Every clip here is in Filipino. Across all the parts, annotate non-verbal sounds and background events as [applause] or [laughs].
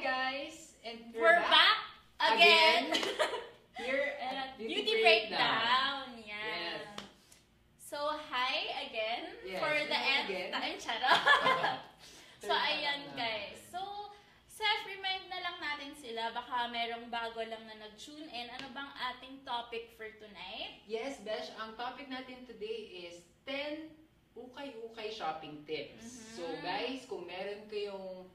guys! And We're back again. [laughs] Here at at Beauty, Breakdown. Yan. Yes. So, hi again Yes, for the nth again. time. Charot. [laughs] so, ayan na. guys. So, Seth, remind na lang natin sila. Baka merong bago lang na nag-tune in. Ano bang ating topic for tonight? Yes, Besh, ang topic natin today is 10 ukay-ukay shopping tips. Mhm. So guys, kung meron kayong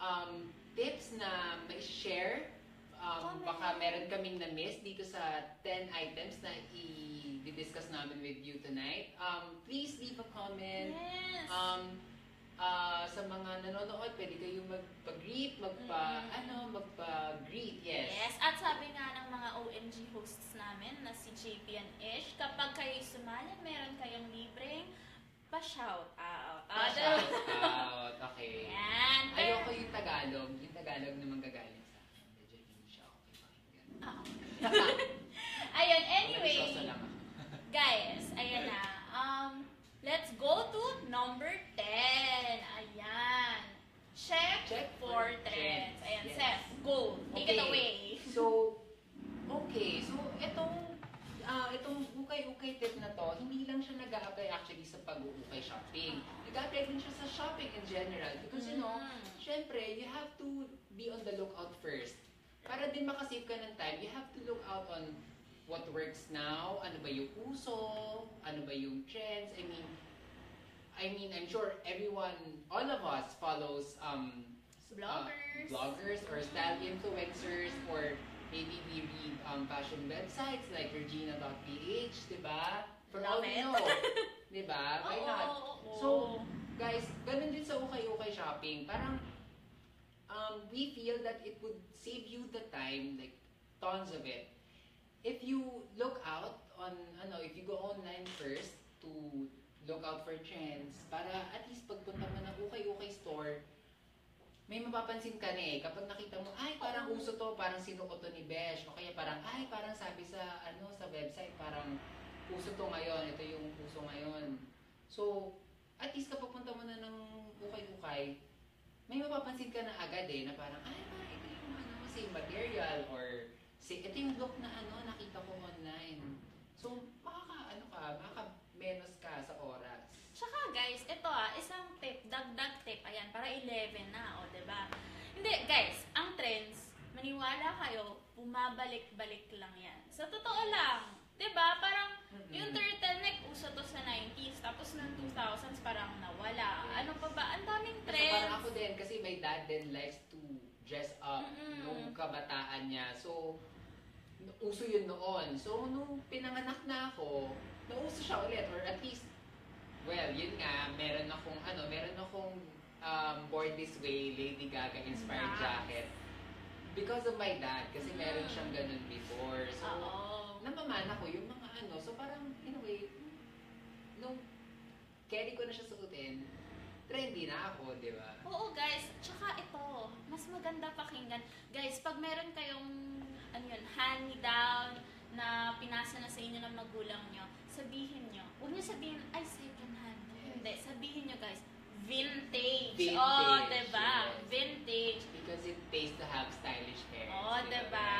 um, tips na may share, um, baka meron kaming na-miss dito sa 10 items na i-discuss namin with you tonight, um, please leave a comment. Yes. Um, ah, sa mga nanonood, pwede kayong magpa-greet, magpa, Mm. ano, magpa-greet, yes. Yes, at sabi nga ng mga OMG hosts namin na si JP and Ish, kapag kayo sumali, meron kayong libreng pa-shout out. Ah, Pa-shout out, okay. [laughs] Yan. Ayoko yung Tagalog. Yung Tagalog na manggagaling sa akin. Medyo hindi siya okay pakinggan. Ah. [laughs] Ayun, anyway. Ako. [laughs] Guys, ayan na. Um, let's go to number 10. Ayan. Check, Check for trends. trends. Ayan, Yes. Seth, go. Take it Okay. away. So, okay. So, itong ah itong ukay-ukay tip na to, hindi lang siya nag apply actually sa pag-uukay shopping. Nag-apply din siya sa shopping in general. Because, you know, Mm. syempre, you have to be on the lookout first. Para din makasave ka ng time, you have to look out on what works now, ano ba yung uso, ano ba yung trends. I mean, I mean, I'm sure everyone, all of us follows um, Bloggers. uh, bloggers or style influencers maybe we read um, fashion websites like Regina.ph, di ba? For all we know. [laughs] di ba? Why Oo, not? oo. So, guys, ganun din sa ukay-ukay shopping. Parang, um, we feel that it would save you the time, like, tons of it. If you look out on, ano, if you go online first to look out for trends, para at least pagpunta mo ng ukay-ukay store, may mapapansin ka na eh. Kapag nakita mo, ay, parang Oo. uso to, parang sinuot to ni Besh. O kaya parang, ay, parang sabi sa, ano, sa website, parang uso to ngayon. Ito yung uso ngayon. So, at least kapag punta mo na ng ukay-ukay, may mapapansin ka na agad eh, na parang, ay, parang ito yung ano, same material, or say, ito yung look na ano, nakita ko online. So, makaka, ano ka, makaka-menos ka sa oras. Guys, ito ah, isang tip, dagdag tip, ayan, para 11 na, o, ba? Diba? Hindi, guys, ang trends, maniwala kayo, bumabalik-balik lang yan. Sa totoo lang, ba? Parang, Mhm. yung turtleneck, uso to sa 90s, tapos ng 2000s, parang nawala. Ano pa ba? Ang daming So, parang trends. ako din, kasi my dad din likes to dress up Mm-mm. nung kabataan niya. So, uso yun noon. So, nung pinanganak na ako, nauso siya ulit. Or at least, well, yun nga, meron akong, ano, meron akong um, Born This Way, Lady Gaga inspired Nice. jacket. Because of my dad, kasi meron Mm. siyang ganun before. So, Oo. namamana ko yung mga ano. So, parang, in a way, nung carry ko na siya suotin, trendy na ako, di ba? Oo guys, tsaka ito, mas maganda pakinggan. Guys, pag meron kayong, na sa inyo ng magulang nyo, sabihin nyo, huwag nyo sabihin, ay, second hand. Hindi, sabihin nyo guys, vintage. Vintage, oh, diba? yes. Vintage. Because it pays to have stylish hair. Oh, Di ba, diba?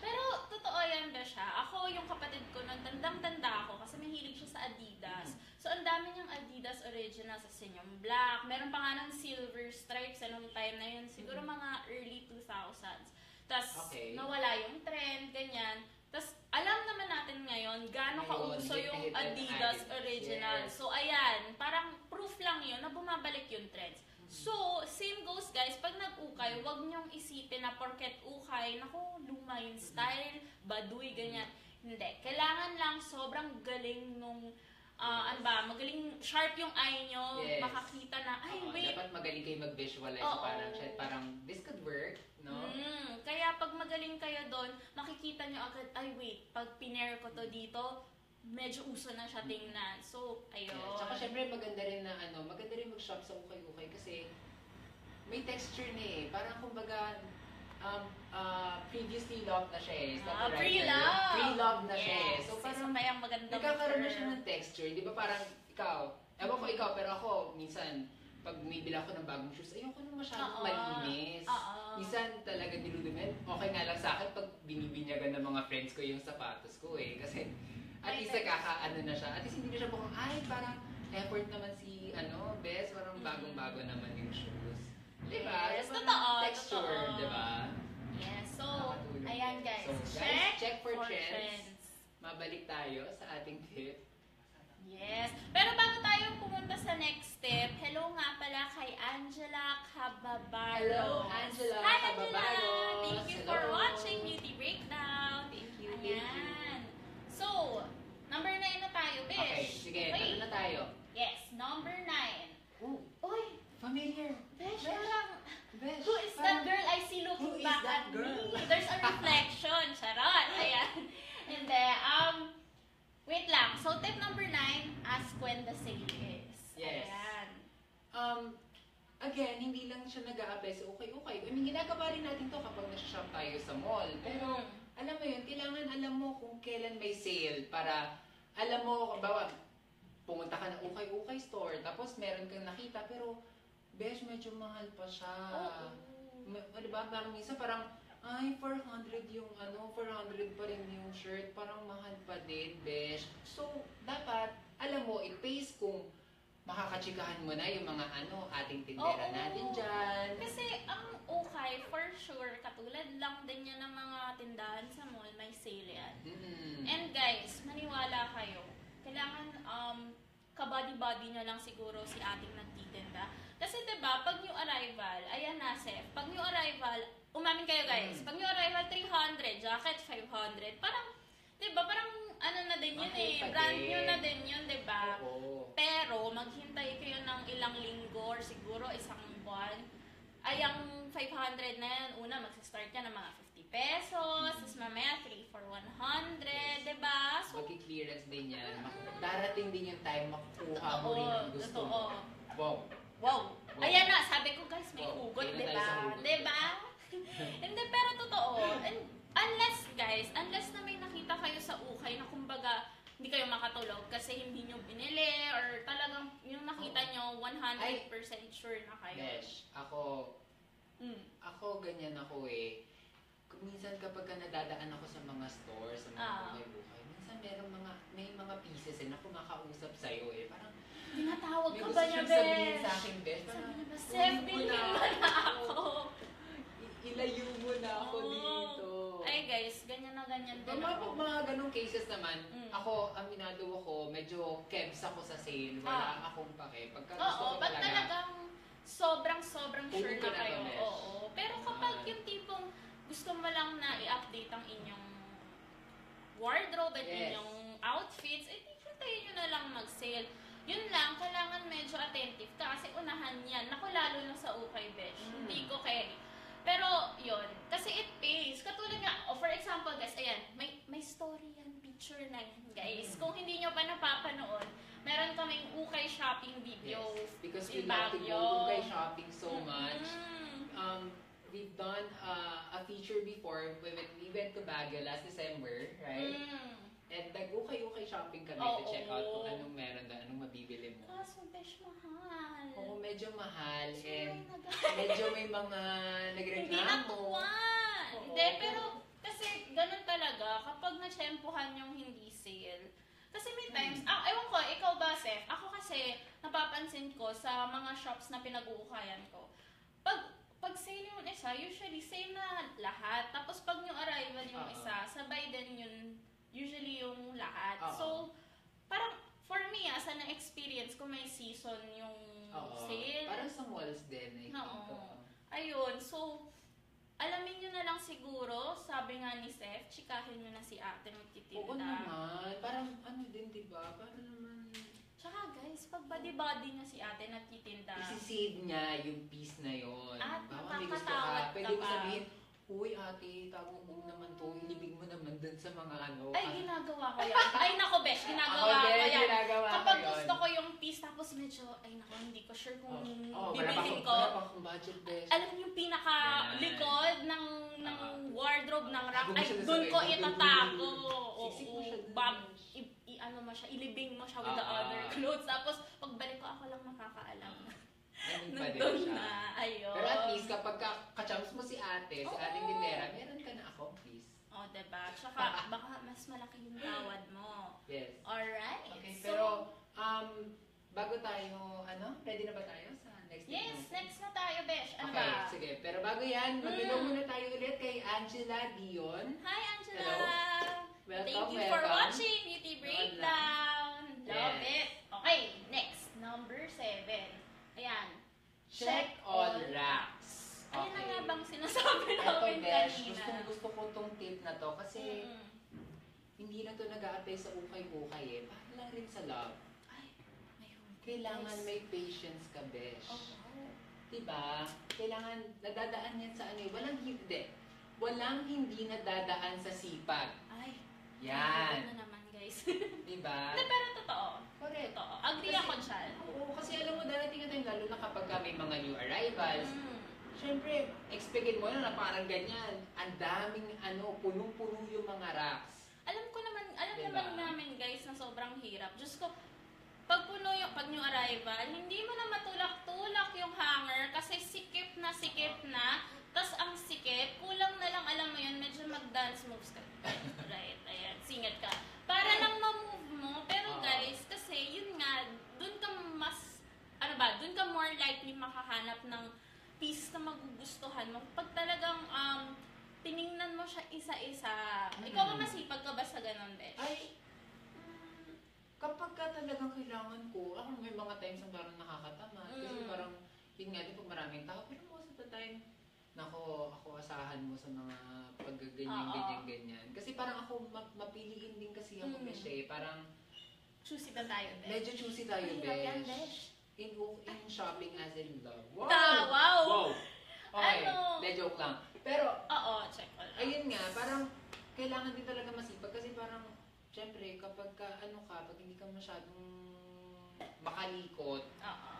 Pero, totoo yan ba siya? Ako, yung kapatid ko nun, tandang-tanda ako kasi mahilig siya sa Adidas. So, ang dami niyang Adidas original sa yung black. Meron pa nga ng silver stripes anong time na yun. Siguro Mhm. mga early 2000s. Tapos, Okay. nawala yung trend, ganyan. Tapos, alam naman natin ngayon gaano kauso yung Adidas original. yes. So, ayan, parang proof lang yun na bumabalik yung trends. Mm-hmm. So, same goes guys, pag nag-ukay, wag niyong isipin na porket ukay, naku, luma yung style, baduy, ganyan. Hindi. Kailangan lang sobrang galing nung, ah, ano ba, magaling, sharp yung eye nyo, Yes. makakita na, ay, Oo, wait, Dapat magaling kayo mag-visualize. Oo. Parang, siya, parang, this could work, no? Mm, kaya pag magaling kayo doon, makikita nyo agad, ay wait, pag pinair ko to dito, medyo uso na siya tingnan. So, ayun. Yeah. Tsaka syempre maganda rin na ano, maganda rin mag-shop sa ukay-ukay kasi may texture na eh. Parang kumbaga, um, uh, previously loved na siya eh. Is that Ah, the right pre-love! term? Pre-loved na siya eh. So parang pa yung magandang nagkakaroon na siya ng texture. Di ba parang ikaw, ewan ko ikaw, pero ako minsan, pag bumibili ako ng bagong shoes, ayoko nang masyadong Oo. malinis. Oo. Minsan, ta- okay nga lang sa akin pag binibinyagan ng mga friends ko yung sapatos ko eh. Kasi at Ay, least thanks. nakakaano na siya. At least hindi na siya mukhang, ay parang effort naman si ano, Bes, parang Mm. bagong-bago naman yung shoes. Diba? Yes, Diba? totoo, Texture, totoo. diba? Yes, so, ayan guys. So, guys, check, check for for trends. trends. Mabalik tayo sa ating tip. Yes. Pero bago tayo pumunta sa next step, hello nga pala kay Angela Cababaro. Hello, Angela Hi, Cababaros. Angela! Thank you for Hello. watching Beauty Breakdown. Thank you, thank you. Ayan. So, number 9 na tayo, Bish. Okay, sige, Okay. ano na tayo? Yes, number 9. Oh, Uy, familiar. Besh, Besh. parang, Besh, who is that parang- girl I see looking back that at girl? me? [laughs] There's a reflection. Charot. Ayan. [laughs] And then, um, wait lang. So, tip number 9, ask when the sale is. Yes. Ayan. Um, again, hindi lang siya nag-a-apply sa okay-okay. I mean, ginagawa rin natin to kapag nasa-shop tayo sa mall. Pero, Mm. alam mo yun, kailangan alam mo kung kailan may sale para alam mo, bawa, pumunta ka ng ukay-ukay store, tapos meron kang nakita, pero, besh, medyo mahal pa siya. Oo. Ma- di ba? Parang minsan parang, ay, 400 yung ano, 400 pa rin yung shirt, parang mahal pa din, besh. So, dapat, alam mo, it pays kung makakatsikahan mo na yung mga ano, ating tindera Oo. natin dyan. Kasi ang okay, for sure, katulad lang din yan ng mga tindahan sa mall, may sale yan. Mm-mm. And guys, maniwala kayo, kailangan um, kabody-body na lang siguro si ating nagtitinda. Kasi 'di ba pag new arrival, ayan na, Seth, pag new arrival, umamin kayo guys, Mm. pag new arrival, 300, jacket, 500, parang, 'di ba parang ano na din yun eh, brand din. new na din yun, 'di ba? Oo. Pero, maghintay kayo ng ilang linggo or siguro isang buwan. Ay, ang 500 na yan, una, magsistart ka ng mga 50 pesos, tapos mamaya 3 for 100, Yes. diba? So, Mag-clearance din yan. Darating din yung time makukuha mo rin totoo, ang gusto totoo. mo. Wow. Wow. Ayan na, sabi ko guys, may Wow, hugot, kailan di ba? hugot? Di ba? [laughs] Hindi, pero totoo. And unless, guys, unless na may nakita kayo sa ukay na kumbaga, hindi kayo makatulog kasi hindi nyo binili or talagang yung nakita nyo 100% sure na kayo. Besh, ako, Mm. ako ganyan ako eh. Kung Minsan kapag ka nadadaan ako sa mga store, sa mga Ah. buhay-buhay, minsan merong mga, may mga pieces eh na kumakausap sa'yo eh. Parang, Tinatawag ka ba niya, siyang sabihin sa akin, Besh. Parang, Sabi niya ba, "Kunin Sef, mo bilhin na mo na ako. Ilayo mo na ako Oo. dito. Ay guys, ganyan na ganyan din Mga, ako. mga ganong cases naman, Mm. ako, aminado ako, medyo kebs ako sa sale. Wala Ah. akong pake. Pagka gusto Oo, ko pag talaga, talagang sobrang-sobrang sure Puno ka na na kayo. Besh? Oo. Pero kapag yung tipong gusto mo lang na i-update ang inyong wardrobe at Yes. inyong outfits, eh, hintayin nyo na lang mag-sale. Yun lang, kailangan medyo attentive ka kasi unahan yan. Naku, lalo na sa ukay, Besh. Mm. Hindi ko carry. Pero, yun. Kasi it pays. Katulad nga, oh, for example, guys, ayan, may, may story yan, picture na yan, guys. Mm. Kung hindi nyo pa napapanood, meron kaming ukay shopping video. yes, because we love to go kay shopping so much. Mm. Um, we've done uh, a feature before when we went to Baguio last December, right? Mm. And nag-ukay-ukay shopping kami Oo. to check out kung anong meron doon, anong mabibili mo. Kaso, besh, mahal. Oo, medyo mahal So, and medyo may mga Hindi nagreklamo. natuwa. Oo. Hindi, pero kasi ganun talaga kapag natsempuhan yung hindi sale. Kasi may times, Hmm. ah, ewan ko, ikaw ba, Seth? Ako kasi, napapansin ko sa mga shops na pinag-uukayan ko. Pag pag sale yung isa, usually sale na lahat. Tapos pag yung arrival yung isa, sabay din yun, usually yung lahat. Oo. So, parang, for me, ah, sa na-experience ko, may season yung Oo. sale. Parang sa malls din, I. Oo. Oo. Ayun, so, alamin nyo na lang siguro, sabi nga ni Seth, chikahin nyo na si ate Oo magtitinda. naman. Parang ano din, di ba? Parang naman, Tsaka guys, pag body-body na si ate nagtitinda, isisave niya yung piece na yon. At Baka may gusto makakatawad ka. Pwede pa. sabihin, Uy, ate, tago mo naman to. Ilibig mo naman dun sa mga ano. ay, ah, ginagawa ko yan. Ay, nako, besh, ginagawa Ako ko yan. ginagawa Kapag ko gusto ko yung piece, tapos medyo, ay nako, hindi ko sure kung Oh, pa bibilhin ko. Wala pa akong budget, best. Alam niyo yung pinaka-likod ng, ng Ah. wardrobe ng rack, ay, doon ko itatago. Oo, dun, bab, besh. i, i- ano mo siya, ilibing mo siya with the Ah, other clothes. Tapos, pagbalik ko, ako lang makakaalam. Nandun pa siya. na, ayun. Pero at least kapag ka- kachams mo si ate, si Oo. ating tindera, meron diba? Tsaka [laughs] baka mas malaki yung tawad mo. Yes. Alright? Okay, so, pero um, bago tayo, ano, ready na ba tayo sa next yes, segment? next na tayo, Besh. Ano okay, ba? sige. Pero bago yan, mag-hello Mm. muna tayo ulit kay Angela Dion. Hi, Angela! Hello. Welcome, Thank you for welcome. watching Beauty Breakdown. Love Yes. it. Okay, next. Number seven. Ayan. Check all racks. Ano na nga bang sinasabi namin Besh, kanina? gusto, gusto ko tong tip na to kasi Mm-mm. hindi na to nag-a-apply sa ukay-ukay eh. Para lang rin sa love. Ay, mayroon. Kailangan may patience ka, Besh. Oh, wow. Diba? Kailangan, nadadaan yan sa ano eh. Walang hindi. Walang hindi nadadaan sa sipag. Ay, Yan. na naman, guys. Diba? [laughs] Hindi, pero totoo. Correct. Totoo. Agree Kasi- ako dyan. Oo, kasi alam mo, darating ka tayo, lalo na kapag ka may mga new arrivals, Mm. Siyempre, expectin mo na na parang ganyan. Ang daming ano, punong-puno yung mga racks. Alam ko naman, alam Diba? naman namin guys na sobrang hirap. Diyos ko, pag puno yung, pag new arrival, hindi mo na matulak-tulak yung hanger kasi sikip na sikip na. Tapos ang sikip, kulang na lang, alam mo yun, medyo mag-dance moves ka. right, ayan, singat ka. Para lang ma-move mo. Pero guys, kasi yun nga, dun ka mas, ano ba, dun ka more likely makahanap ng piece na magugustuhan mo. Pag talagang, um, tiningnan mo siya isa-isa. Ikaw ba Mm. masipag ka ba sa ganun, Besh? Ay, mm, kapag ka talagang kailangan ko, ako may mga times na parang nakakatamad. Kasi Mm. parang, yun nga, di pag maraming tao, pero most of the time, nako, ako asahan mo sa mga paggaganyan, Oo. ganyan, ganyan. Kasi parang ako, ma- mapiliin din kasi ako, Mm. Besh, eh. Parang, Choosy ba tayo, Besh? medyo choosy tayo, yan, Besh. In, in shopping as in love. Wow! Ah, wow! Wow! Okay, Ano? de joke lang. Pero, Oo, check ko lang. ayun nga, parang kailangan din talaga masipag kasi parang, syempre, kapag ka, ano ka, pag hindi ka masyadong makalikot, Oo.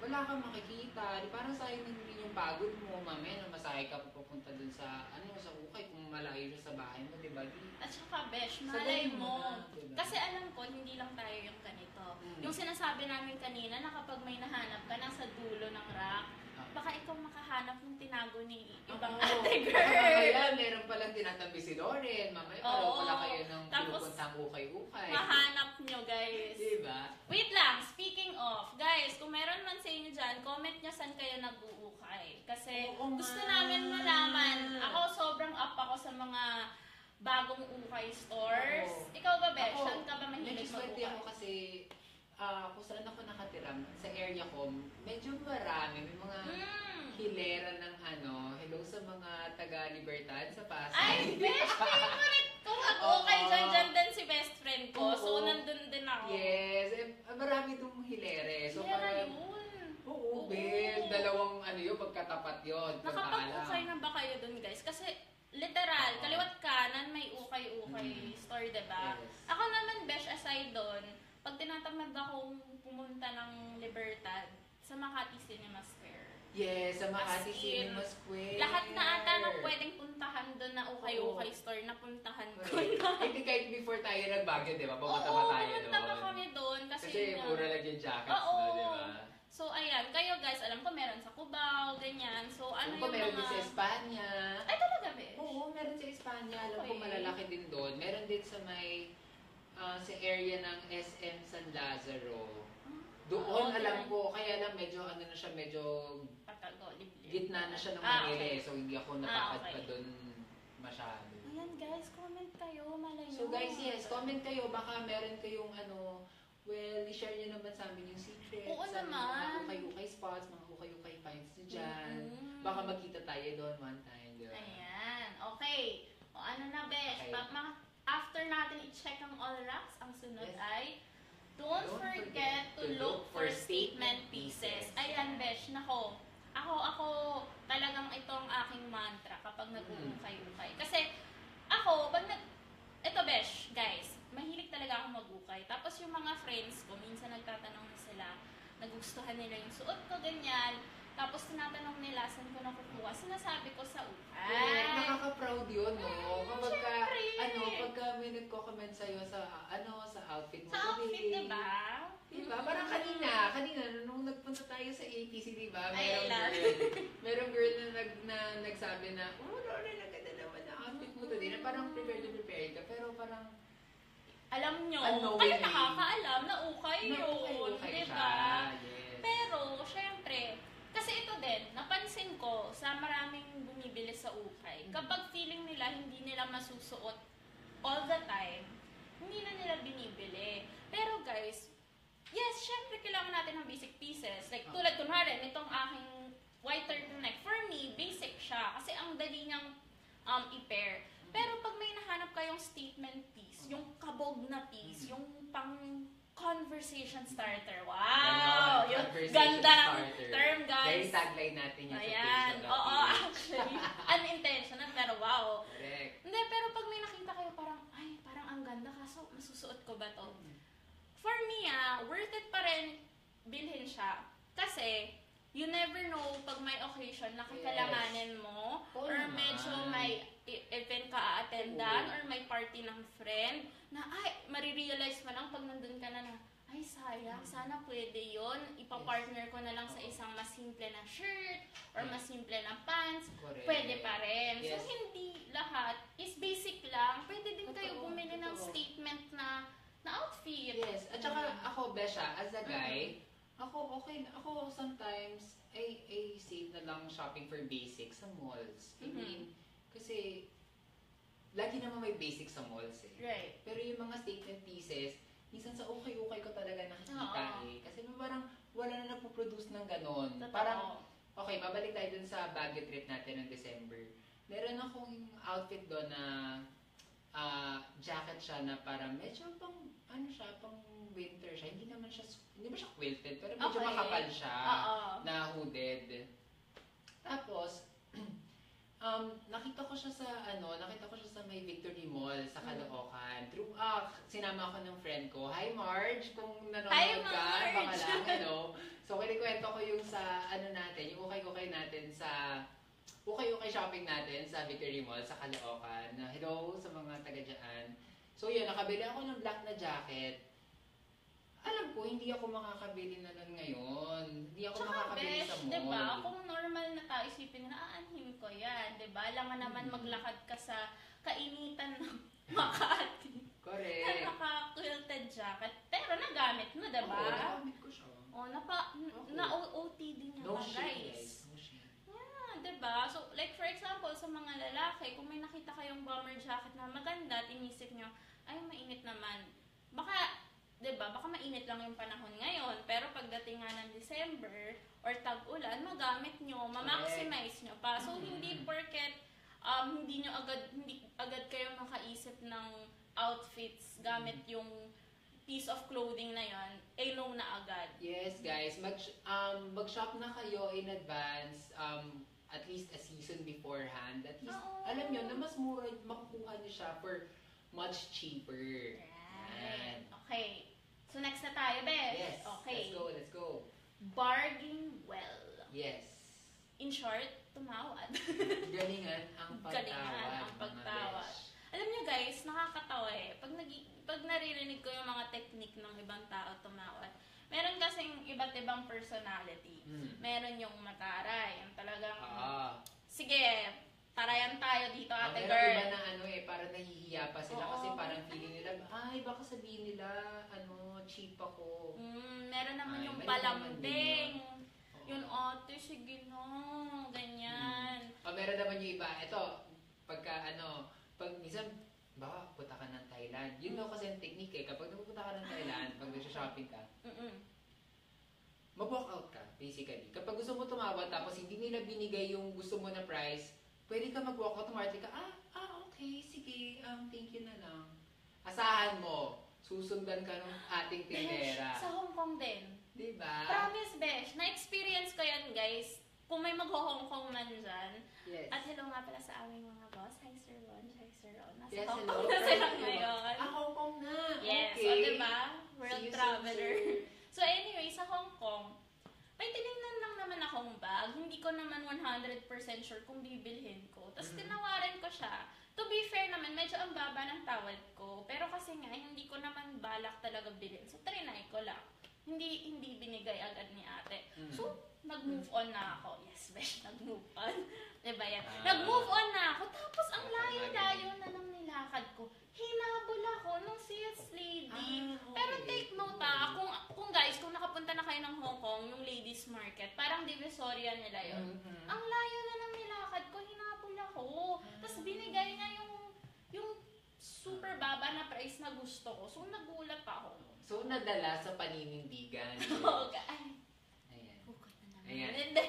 Wala kang makikita. Di parang sayang din rin yung pagod mo. Mamaya na masahe ka papunta dun sa, ano, sa ukay, kung malayo siya sa bahay mo, di ba? Di, At saka, Besh, malay mo mo. na, diba? Kasi alam ko, hindi lang tayo yung ganito. Mm. Yung sinasabi namin kanina na kapag may nahanap ka nasa dulo ng rack, Ah. baka ikaw makahanap ng tinago ni ibang Oo. ate Ah, [laughs] girl. Ayan, meron palang tinatambi si Lauren. Mamaya pareho Oo. pala kayo ng Tapos, pinupuntang ukay-ukay. Mahanap nyo, guys. Di ba? Wait lang, guys, kung meron man sa inyo dyan, comment nyo saan kayo nag-uukay. Kasi Oo gusto namin malaman. Ako, sobrang up ako sa mga bagong ukay stores. Oo. Ikaw ba, Besh? Saan ka ba mahilig mag-ukay? ako kasi ah, kung saan ako nakatira, sa area ko, medyo marami. May mga Mm. hilera ng ano, hello sa mga taga Libertad sa Pasay. Ay, Besh, favorite ko mag-ukay Oo. dyan. Dyan din si best friend ko. So, Oo. nandun din ako. Yes, eh, marami itong hilere. So, Hilera parang, yun. oo, Oo. Ben, dalawang ano yun, pagkatapat yun. Nakapag-ukay na ba kayo dun, guys? Kasi, literal, Oo. kaliwat kanan, may ukay-ukay Mm. store, diba? Yes. Ako naman, Besh, aside doon, pag tinatamad akong pumunta ng Libertad, sa Makati Cinema Square. Yes, sa Makati in, Cinema Square. Lahat na ata na pwedeng puntahan doon na ukay-ukay store, napuntahan ko Correct. na. Hindi kahit before tayo nagbagyo, di ba? Oo, Pumunta pa tayo pumunta pa doon. kami doon kasi, Kasi nga- mura lang yung jackets Oo. na, di ba? So, ayan, kayo guys, alam ko meron sa Cubao, ganyan. So, ano Alam ko yung meron mga... din sa Espanya. Ay, talaga, Besh? Oo, meron sa Espanya. Alam ko Okay. malalaki din doon. Meron din sa may ah, sa area ng SM San Lazaro. Doon Oo, alam ko, kaya lang medyo ano na siya, medyo Patago, gitna na siya ng Ah, Manila okay. eh. So hindi ako Ah, napakad okay. pa doon masyado. Ayan guys, comment kayo, malay So guys, yes, comment kayo. Baka meron kayong ano, well, i-share nyo naman sa amin yung secret. Oo sa naman. mga ukay-ukay spots, mga ukay-ukay finds nyo dyan. Mhm. Baka magkita tayo doon one time. Di ba? Ayan, okay. O ano na, Besh? Okay. Pa- ma- after natin i-check ang all racks, ang sunod Yes. ay Don't, Don't forget, to look for statement pieces. Ayan, Besh, nako. Ako, ako, talagang itong aking mantra kapag Mm. nag-uukay-ukay. Kasi, ako, pag nag... Ito, Besh, guys, mahilig talaga ako mag-ukay. Tapos yung mga friends ko, minsan nagtatanong na sila, nagustuhan nila yung suot ko, ganyan. Tapos tinatanong nila, saan ko nakukuha? Sinasabi ko sa ukay. Correct. Nakaka-proud yun, no? Mm, Kapag ka, syempre. ano, pagka may nagko-comment sa'yo sa, ano, sa outfit mo. Sa outfit, today. diba? Diba? Parang kanina, kanina, nung nagpunta tayo sa ATC, diba? Ay, Merong love. girl, merong girl na, nag, na nagsabi na, oh, Lauren, ang ganda naman ang outfit mo today. Na parang prepared na prepared ka, pero parang Alam nyo, Unknowingly. kayo nakakaalam na ukay yun. naukay-ukay di siya. ba? Yes. Pero, syempre, kasi ito din, napansin ko sa maraming bumibili sa ukay, Mm. kapag feeling nila hindi nila masusuot all the time, hindi na nila binibili. Pero guys, yes, syempre kailangan natin ng basic pieces. Like, Ah. tulad kunwari, nitong aking white turtleneck, for me, basic siya. Kasi ang dali niyang um, i-pair. Pero pag may nahanap kayong statement piece, yung kabog na piece, Mm. yung pang conversation starter. Wow! Ganon, Yung ganda ng term, Very guys. tagline natin yan Ayan. Oo, Rapid. actually. Unintentional, pero wow. Correct. Hindi, pero pag may nakita kayo parang, ay, parang ang ganda, kaso masusuot ko ba to? For me, ah, worth it pa rin bilhin siya. Kasi, you never know pag may occasion na kakailanganin mo, Oo or naman. medyo may i- event ka a-attendan, Oo. or may party ng friend, na ay, marirealize mo lang pag nandun ka na na, ay sayang, sana pwede yon ipapartner ko na lang sa isang mas simple na shirt, or mas simple na pants, Correct. pwede pa rin. So, Yes. hindi lahat is basic lang. Pwede din kayo Totoo, bumili ng totoo. statement na na outfit. Yes. At saka ako, Besha, as a guy, Mm-hmm. ako, okay, ako sometimes, I, I save na lang shopping for basics sa malls. I Mhm. mean, kasi, lagi naman may basics sa malls eh. Right. Pero yung mga statement pieces, minsan sa okay-okay ko talaga nakikita Oo. eh. Kasi parang wala na nagpo-produce ng ganon. Totoo. Parang, okay, mabalik tayo dun sa Baguio trip natin noong December. Meron akong outfit doon na ah, jacket siya na parang medyo pang, ano siya, pang winter siya. Hindi naman siya, hindi ba siya quilted, pero medyo Okay. makapal siya Oo. na hooded. Tapos, um, nakita ko siya sa, ano, nakita ko siya sa may Victory Mall sa Caloocan. Through, ah, sinama ako ng friend ko. Hi, Marge! Kung nanonood Hi, ka, Marge! baka lang, [laughs] ano. So, kinikwento ko yung sa, ano natin, yung ukay-ukay natin sa, ukay-ukay shopping natin sa Victory Mall sa Caloocan. Hello sa mga taga dyan. So, yun, nakabili ako ng black na jacket. Alam ko, hindi ako makakabili na nun ngayon. Hindi ako Tsaka, makakabili besh, sa mall. diba, kung normal na tao, isipin na, aanhin ko yan, diba? Alam mo naman Mhm. maglakad ka sa kainitan ng [laughs] Makati. na Correct. naka-quilted jacket. Pero nagamit mo, diba? Oo, nakamit ko siya. O, napa, Okay. na-OOTD niya No guys? guys. No shame. Ah, diba? So, like for example, sa mga lalaki, kung may nakita kayong bomber jacket na maganda at inisip nyo, ay, mainit naman. Baka, diba, baka mainit lang yung panahon ngayon, pero pagdating nga ng December or tag-ulan, magamit nyo, ma-maximize nyo pa. So, Mhm. hindi porket um, hindi nyo agad, hindi agad kayo makaisip ng outfits gamit yung piece of clothing na yon, eh no na agad. Yes, guys. Mag, um, mag-shop na kayo in advance. Um, at least a season beforehand. At least, Oo. alam nyo na mas mura, makukuha nyo siya for much cheaper. Right. Okay. So next na tayo, Bes. Yes. Okay. Let's go, let's go. Bargain well. Yes. In short, tumawad. [laughs] Galingan ang [laughs] pagtawad. Galingan ang pagtawad. Alam niyo guys, nakakatawa eh. Pag, nag- pag naririnig ko yung mga technique ng ibang tao tumawad, meron kasing iba't ibang personality. Mm. Meron yung mataray, yung talagang, Ah. sige, tarayan tayo dito, Ah, ate pero girl. iba na ano eh, parang nahihiya pa sila Oo. kasi parang feeling nila, ay baka sabihin nila, ano, cheap ako. Mm, meron naman Ay, yung naman palambing. Oo. Yun, ate, sige na, ganyan. O meron naman yung iba, ito, pagka ano, pag minsan, baka punta ka ng Thailand. Yun daw kasi ang technique eh, kapag napupunta ka ng Thailand, pag nag-shopping ka, Mm-mm. mag-walk out ka, basically. Kapag gusto mo tumawad, tapos hindi nila binigay yung gusto mo na price, pwede ka mag-walk tumarty ka, ah, ah, okay, sige, um, thank you na lang. Asahan mo, susundan ka ng ating Besh, tindera. sa Hong Kong din. Diba? Promise, Besh. Na-experience ko yan, guys. Kung may mag-Hong Kong man dyan. Yes. At hello nga pala sa aming mga boss. Hi, Sir Ron. Hi, Sir Ron. Nasa Yes, Hong. Kong na sila ngayon. Ah, Hong Kong na. Yes. Okay. O, diba? World traveler. sir. So, anyway, sa Hong Kong, may tinignan lang naman akong bag. Hindi ko naman 100% sure kung bibilhin ko. Tapos, Mhm. tinawaran ko siya. To be fair naman, medyo ang baba ng tawad ko. Pero kasi nga, hindi ko naman balak talaga bilhin. So, trinay ko lang. Hindi hindi binigay agad ni ate. Mm. So, nag-move on na ako. Yes, besh, [laughs] nag-move on. diba yan? Ah. Nag-move on na ako. Tapos, ang Ah, layo-layo na ng nilakad ko, hinabol ako nung sales lady. Ah, okay. Pero take note ah, kung, kung guys, kung nakapunta na kayo ng Hong Kong, yung ladies market, parang divisoria nila yun. Mhm. Ang layo na ng nilakad ko, hinabol ako. Tapos binigay niya yung, yung super baba na price na gusto ko. So nagulat ako. So, nadala sa paninindigan. [laughs] Oo, ga- ay, Ayan. hugot na naman. Ayan. Hindi.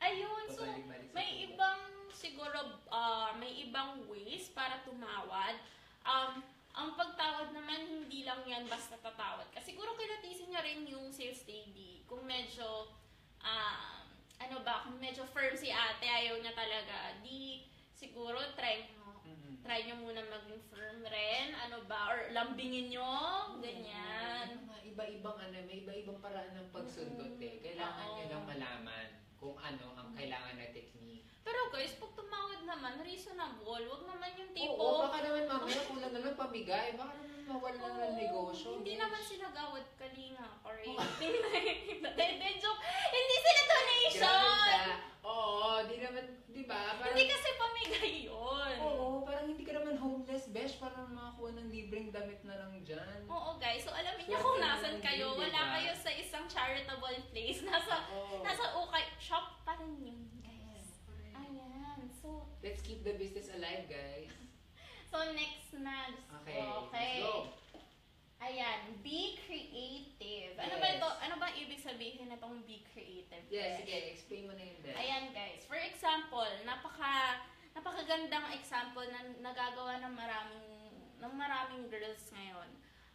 Ayun, so Pabalik-balik sa may tubo. ibang siguro ah, may ibang ways para tumawad. Um, ang pagtawad naman hindi lang 'yan basta tatawad. Kasi siguro kilatisin niya rin yung sales lady. Kung medyo ah, ano ba, kung medyo firm si ate, ayaw niya talaga, di siguro try. Try niyo muna maging firm rin, ano ba, or lambingin niyo, ganyan. Mga iba-ibang ano, may iba-ibang paraan ng pagsundot eh. Kailangan nyo lang malaman kung ano ang kailangan na technique. Pero guys, pag tumawad naman, reasonable. Wag naman yung tipo, Oo, baka naman mamaya kulang na lang pamigay. Baka naman mawala na ng negosyo. Hindi bitch. naman sila gawad kalinga or anything. Hindi, joke. Hindi sila donation! Oo, di naman, di ba? Parang, Hindi kasi pamigay yun. Oo, parang hindi ka naman homeless, besh. Parang makakuha ng libreng damit na lang dyan. Oo guys, so alamin niyo kung nasan kayo. Wala kayo sa isang charitable place. Nasa, Oo. nasa ukay shop pa rin yun, guys. Correct. Ayan. So, Let's keep the business alive, guys. [laughs] so next na. Okay, Okay. let's go. Ayan, be creative. Ano Yes. ba ito? Ano ba ibig sabihin na itong be creative? Yeah, guys? sige, explain mo na yun, Besh. Ayan guys, for example, napaka napakagandang example na nagagawa ng maraming ng maraming girls ngayon.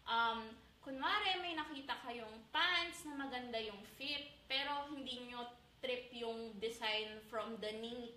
Um, kunwari may nakita kayong pants na maganda yung fit, pero hindi nyo trip yung design from the knee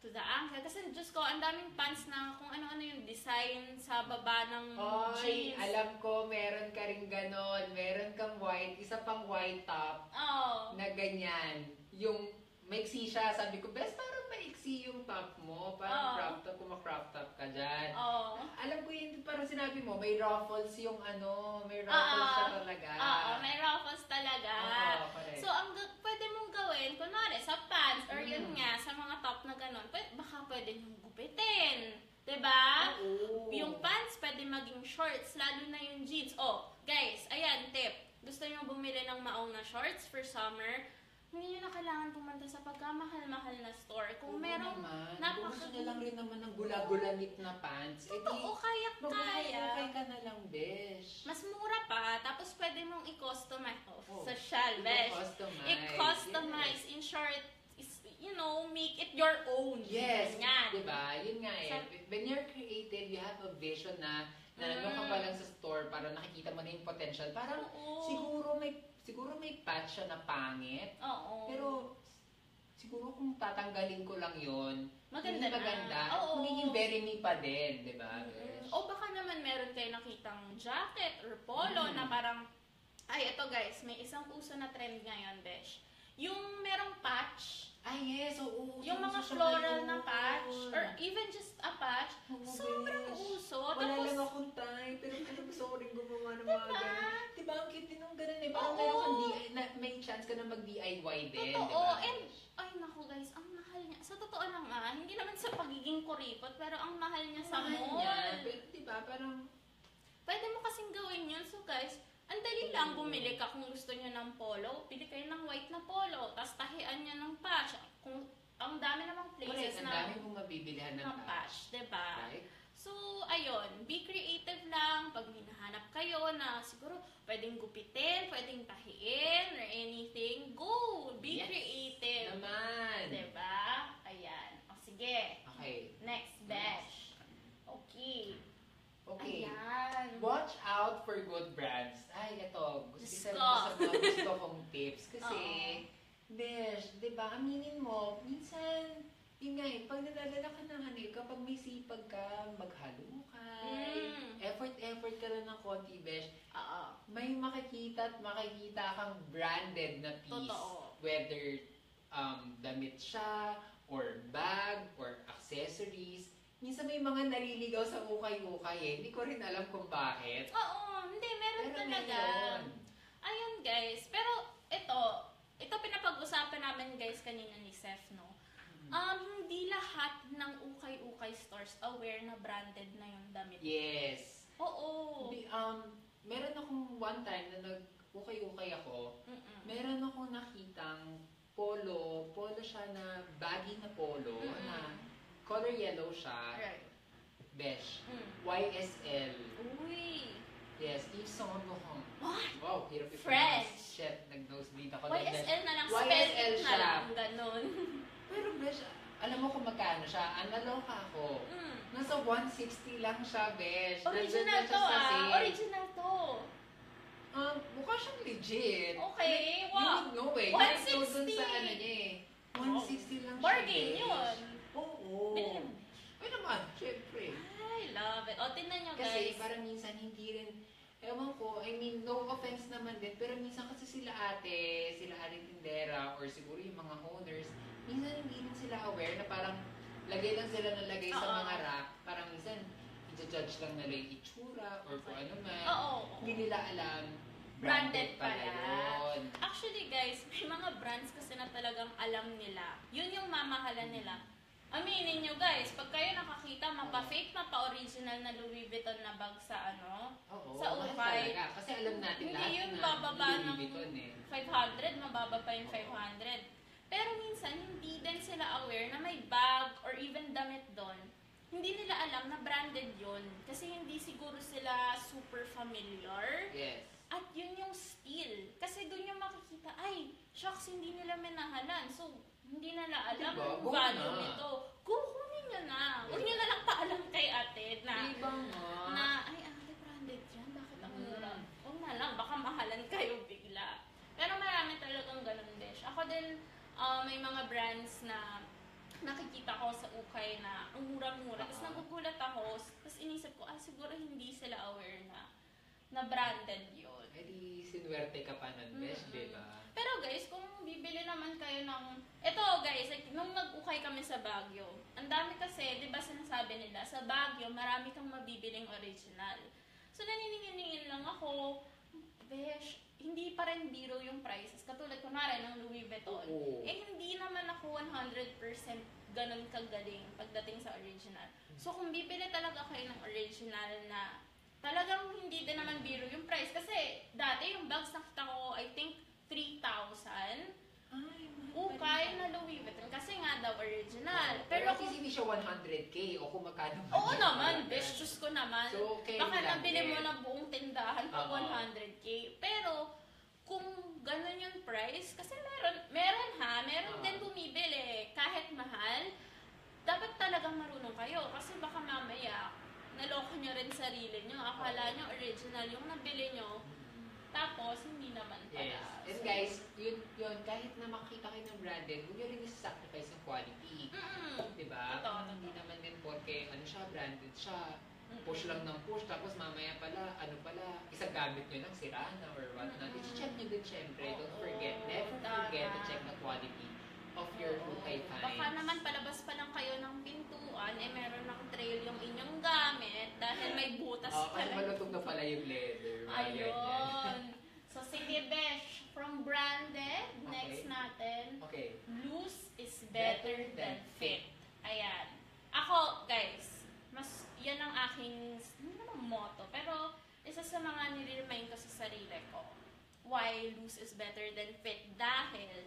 to the ankle. Kasi Diyos ko, ang daming pants na kung ano-ano yung design sa baba ng Oy, jeans. alam ko, meron ka rin ganon. Meron kang white, isa pang white top Oh. na ganyan. Yung maiksi siya, sabi ko, best parang maiksi yung top mo. Parang Oo. crop top, kung crop top ka dyan. Oh. Alam ko yun, parang sinabi mo, may ruffles yung ano, may ruffles Oo. siya talaga. Oo, may ruffles talaga. Oo, correct. So, ang pwede mong gawin, kunwari, sa pants, or yun Mm. nga, sa mga top na ganun, pwede, baka pwede nyo gupitin. 'Di ba? Oo. Yung pants, pwede maging shorts, lalo na yung jeans. Oh, guys, ayan, tip. Gusto nyo bumili ng maong na shorts for summer, hindi nyo na kailangan pumunta sa pagkamahal-mahal na store. Kung Oo merong naman. napaka- Kung gusto niya lang rin naman ng gula-gulanit na pants, eh di, totoo, kaya-kaya. okay ka na lang, besh. Mas mura pa, tapos pwede mong i-customize. Oh, Oh, social, besh. I-customize. i-customize. In short, is, you know, make it your own. Yes, Ganyan. di ba? Yun nga eh. Sa- When you're creative, you have a vision na na Mm. ano ka pa lang sa store para nakikita mo na yung potential. Parang Oo. siguro may siguro may patch siya na pangit. Oo. Pero siguro kung tatanggalin ko lang yun, maganda hindi na. maganda. Oo. Magiging very me pa din, di ba? Mm. besh? O baka naman meron kayo nakitang jacket or polo Mm. na parang, ay, ito guys, may isang uso na trend ngayon, besh. Yung merong patch, Ah, yes. Oo. yung mga floral na patch, or even just a patch, Oo, sobrang besh. uso. Wala Tapos, lang akong time, pero pero gusto ko rin gumawa ng mga Diba? ganun. Diba, ang cute din ng ganun eh. Parang Oo. meron kang DIY, na, may chance ka na mag-DIY din, Totoo, diba? and ay naku guys, ang mahal niya. Sa totoo lang nga, hindi naman sa pagiging kuripot, pero ang mahal niya sa Mahal mall. niya. Pero, diba, parang, Pwede mo kasing gawin yun. So guys, ang dali lang bumili ka kung gusto niyo ng polo. Pili kayo ng white na polo, tapos tahian niya ng patch. Kung ang dami namang correct, places ang na dami mong mabibilihan ng ng patch. patch, 'di ba? Right? So, ayun, be creative lang pag hinahanap kayo na siguro pwedeng gupitin, pwedeng tahiin, or anything. Go! Be Yes. creative. Naman. 'Di ba? Ayan. O sige, Okay. next batch. Okay. Okay. Ayan. Watch out for good brands. Ay, ito. Gusto, Diyos ko. sa [laughs] mga gusto kong tips. Kasi, besh, di ba, aminin mo, minsan, yun nga eh, pag nadadala ka ng hanay, kapag may sipag ka, maghalukay, Mm. effort, effort ka lang ng konti, besh, Oo. may makikita at makikita kang branded na piece. Totoo. Whether um, damit siya, or bag, or accessories. Minsan may mga naliligaw sa ukay-ukay eh. Hindi ko rin alam kung bakit. Oo, hindi, meron Pero talaga. meron. Ayun guys, pero ito, ito pinapag-usapan namin guys kanina ni Seth, no? Mm. Um, hindi lahat ng ukay-ukay stores aware na branded na yung damit. Yes. Oo. Bi- Um, meron akong one time na nag-ukay-ukay ako. Mm-mm. Meron akong nakitang polo. Polo siya na baggy na polo Mm-mm. na color yellow siya. Right. Beige. Mm. YSL. Uy. Yes, Yves Saint Laurent. What? Wow, hirap i-pronounce. French. Shit, nag-nosebleed ako. YSL na lang, spell na lang, ganun. [laughs] Pero besh, alam mo kung magkano siya? Ang naloka ako. Mm. Nasa 160 lang siya, besh. Nandun Original to ah. sale. Original to. Um, mukha siyang legit. Okay, You wow. would know eh. 160. Yung sa ano niya eh. 160 lang siya, Bargain yun. Oo. Bilhin. Ay naman, syempre. I love it. O, tingnan nyo Kasi guys. parang minsan hindi rin, ewan ko, I mean, no offense naman din, pero minsan kasi sila ate, sila ate tindera, or siguro yung mga owners, minsan hindi rin sila aware na parang lagay lang sila ng lagay sa Oo. mga rack, parang minsan, i-judge lang nila yung itsura, or kung ano man. Oo. Hindi nila alam, Branded pala pala. yun. Actually guys, may mga brands kasi na talagang alam nila. Yun yung mamahalan nila. Aminin nyo guys, pag kayo nakakita, mapa-fake, mapa-original na Louis Vuitton na bag sa ano, Oo, Sa mahal ukay. talaga. Kasi alam natin Hindi lahat yun na bababa Louis ng- Vuitton eh. 500, mababa pa yung 500. Pero minsan, hindi din sila aware na may bag or even damit doon. Hindi nila alam na branded yun. Kasi hindi siguro sila super familiar. Yes. At yun yung steal. Kasi doon yung makikita, ay, shocks, hindi nila minahalan. So, hindi nila alam Diba? Go value na. nito. Kukunin nyo na. Huwag nyo na lang paalam kay ate na, Diba nga? na ay, ate, branded yan. Bakit ang Mm. mura? Huwag na lang, baka mahalan kayo bigla. Pero marami talagang ganun, Besh. Ako din, ah, may mga brands na nakikita ko sa ukay na ang mura-mura. Tapos nagugulat ako. Tapos inisip ko, ah, siguro hindi sila aware na na branded yun. Eh di, sinuwerte ka pa nun, besh, Mm-mm. diba? Pero guys, kung bibili naman kayo ng... Ito guys, like, nung nag-ukay kami sa Baguio, ang dami kasi, di ba sinasabi nila, sa Baguio, marami kang mabibiling original. So naniningin lang ako, besh, hindi pa rin biro yung prices. Katulad kunwari ng Louis Vuitton. Oo. Eh hindi naman ako 100% ganun kagaling pagdating sa original. So kung bibili talaga kayo ng original na talagang hindi din naman biro yung price. Kasi dati yung bags nakita ko, I think 3,000. Ay, Ukay na Louis Vuitton kasi nga daw original. Pero Pero at least kung... hindi siya 100k o kung magkano Oo naman, choose ko naman. So, okay Baka lang nabili mo na buong tindahan pa Oo. 100k. Pero, kung ganun yung price, kasi meron, meron ha, meron Oo. din bumibili. Kahit mahal, dapat talagang marunong kayo. Kasi baka mamaya, naloko nyo rin sarili nyo. Akala nyo original yung nabili nyo. Tapos, hindi naman pala. Yes. And guys, yun, yun, kahit na makita kayo ng branded, huwag nyo rin sacrifice ng quality. Mm-mm. Diba? Totoo, Hindi totoo. naman din porke ano siya, branded siya. Push lang ng push, tapos mamaya pala, ano pala, isang gamit nyo lang, sira na or what not. Mm-mm. I-check nyo din syempre. Don't Oo, forget, never forget to check the quality of your Oo. ukay finds. Baka naman palabas pa lang kayo ng pintuan, eh meron ng trail yung inyong gamit dahil may butas Oh, pala. malutog na pala yung leather. Ayun. Sige, Besh. From branded, next Okay. natin, Okay. loose is better than fit. Ayan. Ako, guys, mas, yan ang aking, hindi naman motto, pero isa sa mga nire-remind ko sa sarili ko. Why loose is better than fit? Dahil,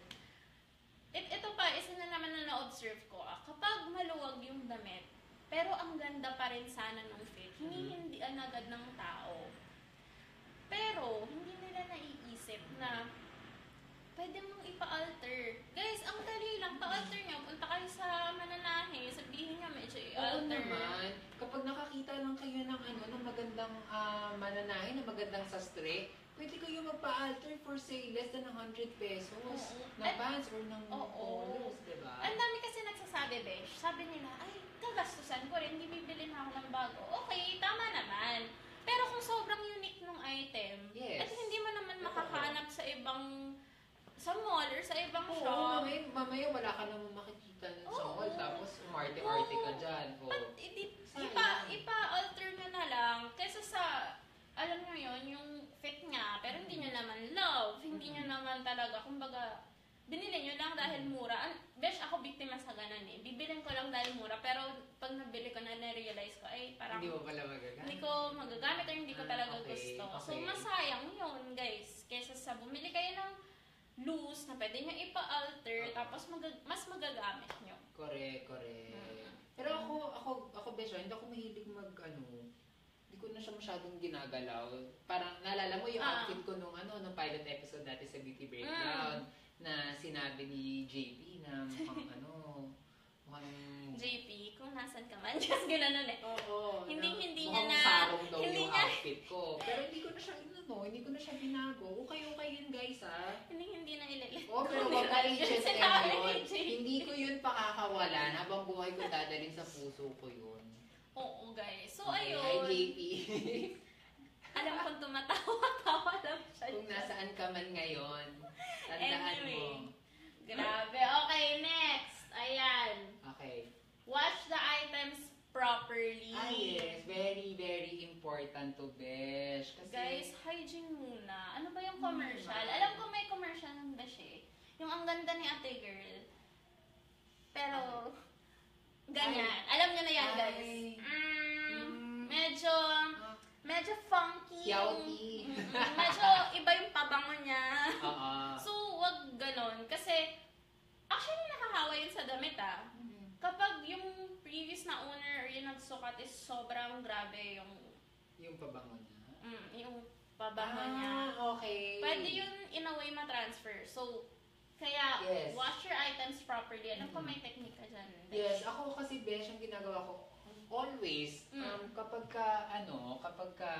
it, ito pa, isa na naman na na-observe ko. ah, Kapag maluwag yung damit, pero ang ganda pa rin sana ng fit, hinihindian agad ng tao. Pero, hindi nila naiisip na pwede mong ipa-alter. Guys, ang dali lang. Pa-alter nyo. Punta kayo sa mananahe. Sabihin nyo, medyo Oo i-alter. naman. Kapag nakakita lang kayo ng ano, ng magandang ah, mananahe, ng magandang sastre, pwede kayo magpa-alter for say less than 100 pesos Oo. na pants or ng Oo. polos, diba? Ang dami kasi nagsasabi, Besh. Sabi nila, ay, kagastusan ko rin. Hindi bibili na ako ng bago. Okay, tama naman. Pero kung sobrang unique ng item, Yes. at hindi mo naman makakahanap sa ibang sa mall or sa ibang Oo, shop. mamaya, mamaya wala ka namang makikita nun sa Oo. mall, tapos umarte-arte ka dyan. O, Ba't idi, Sayang. ipa, ipa-alter nyo na lang kaysa sa, alam nyo yun, yung fit nga, pero hindi nyo naman love, hindi nyo naman talaga, kumbaga, binili nyo lang dahil mura. Besh, ako biktima sa ganun eh. Bibilin ko lang dahil mura, pero pag nabili ko na, na-realize ko, ay parang Hindi mo pala magagamit. hindi ko magagamit or hindi ko Ah, talaga okay, gusto. So, okay. masayang yun, guys. Kesa sa bumili kayo ng loose na pwede nyo ipa-alter, Oo. tapos mag- mas magagamit nyo. Correct, correct. Mm. Pero ako, ako, ako Besha, hindi ako mahilig mag, ano, hindi ko na siya masyadong ginagalaw. Parang, naalala mo yung Ah. outfit ko nung, ano, nung pilot episode dati sa Beauty Breakdown, na sinabi ni JP na mukhang, [laughs] ano, mukhang... JP, kung nasan ka man, [laughs] just gano'n eh. Oo. Hindi- na- hindi niya na- sarong daw hindi yung niya- outfit ko. Pero hindi ko na siya, ano, hindi ko na siya binago. Okay-okay yun, guys, ah. Hindi, hindi na ilalit. Oo, pero wag ka [laughs] H&M yun. Hindi ko yun pakakawalan. Habang buhay ko dadalhin sa puso ko yun. Oo, guys. So, Okay, Hi, ayun. JP. Alam kong tumatawa-tawa [laughs] lang siya. Kung nasaan ka man ngayon, tandaan Anyway. mo. Grabe. Okay, next. Ayan. Okay. Watch the items properly. Ah, yes. Very, very important to Besh. Kasi, Guys, hygiene muna. Ano ba yung Hmm, commercial? ma'am. Alam ko may commercial ng Besh eh. Yung ang ganda ni ate girl. Pero, ganyan. Alam niyo na yan, Ay. guys. Mm, Mm. medyo, Ah, medyo funky. Yauti. Mm, medyo iba yung pabango niya. Oo. So, wag ganon. Kasi, actually nakakawa yun sa damit ah. Mm. Kapag yung previous na owner or yung nagsukat is sobrang grabe yung, Yung pabango niya. mm, yung pabango ah, niya. okay. Pwede yun in a way ma-transfer. So, kaya Yes. wash your items properly. Alam ko Mhm. may technique ka dyan. Yes, ako kasi besh ang ginagawa ko always Mm. um, kapag ka ano, kapag ka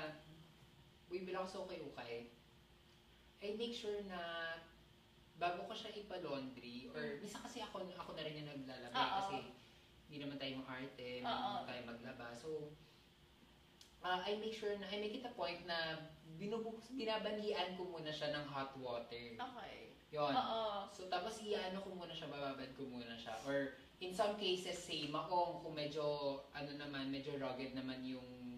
bibili ako sa ukay-ukay, I make sure na bago ko siya ipa-laundry or Mm. minsan kasi ako ako na rin yung naglalaba Oo. kasi hindi naman tayo arte, hindi Oo. naman tayo maglaba. So uh, I make sure na I make it a point na binubuks binabangian ko muna siya ng hot water. Okay. Yon. Oo. So, tapos iano ko muna siya, bababad ko muna siya. Or, in some cases, say, maong, kung medyo, ano naman, medyo rugged naman yung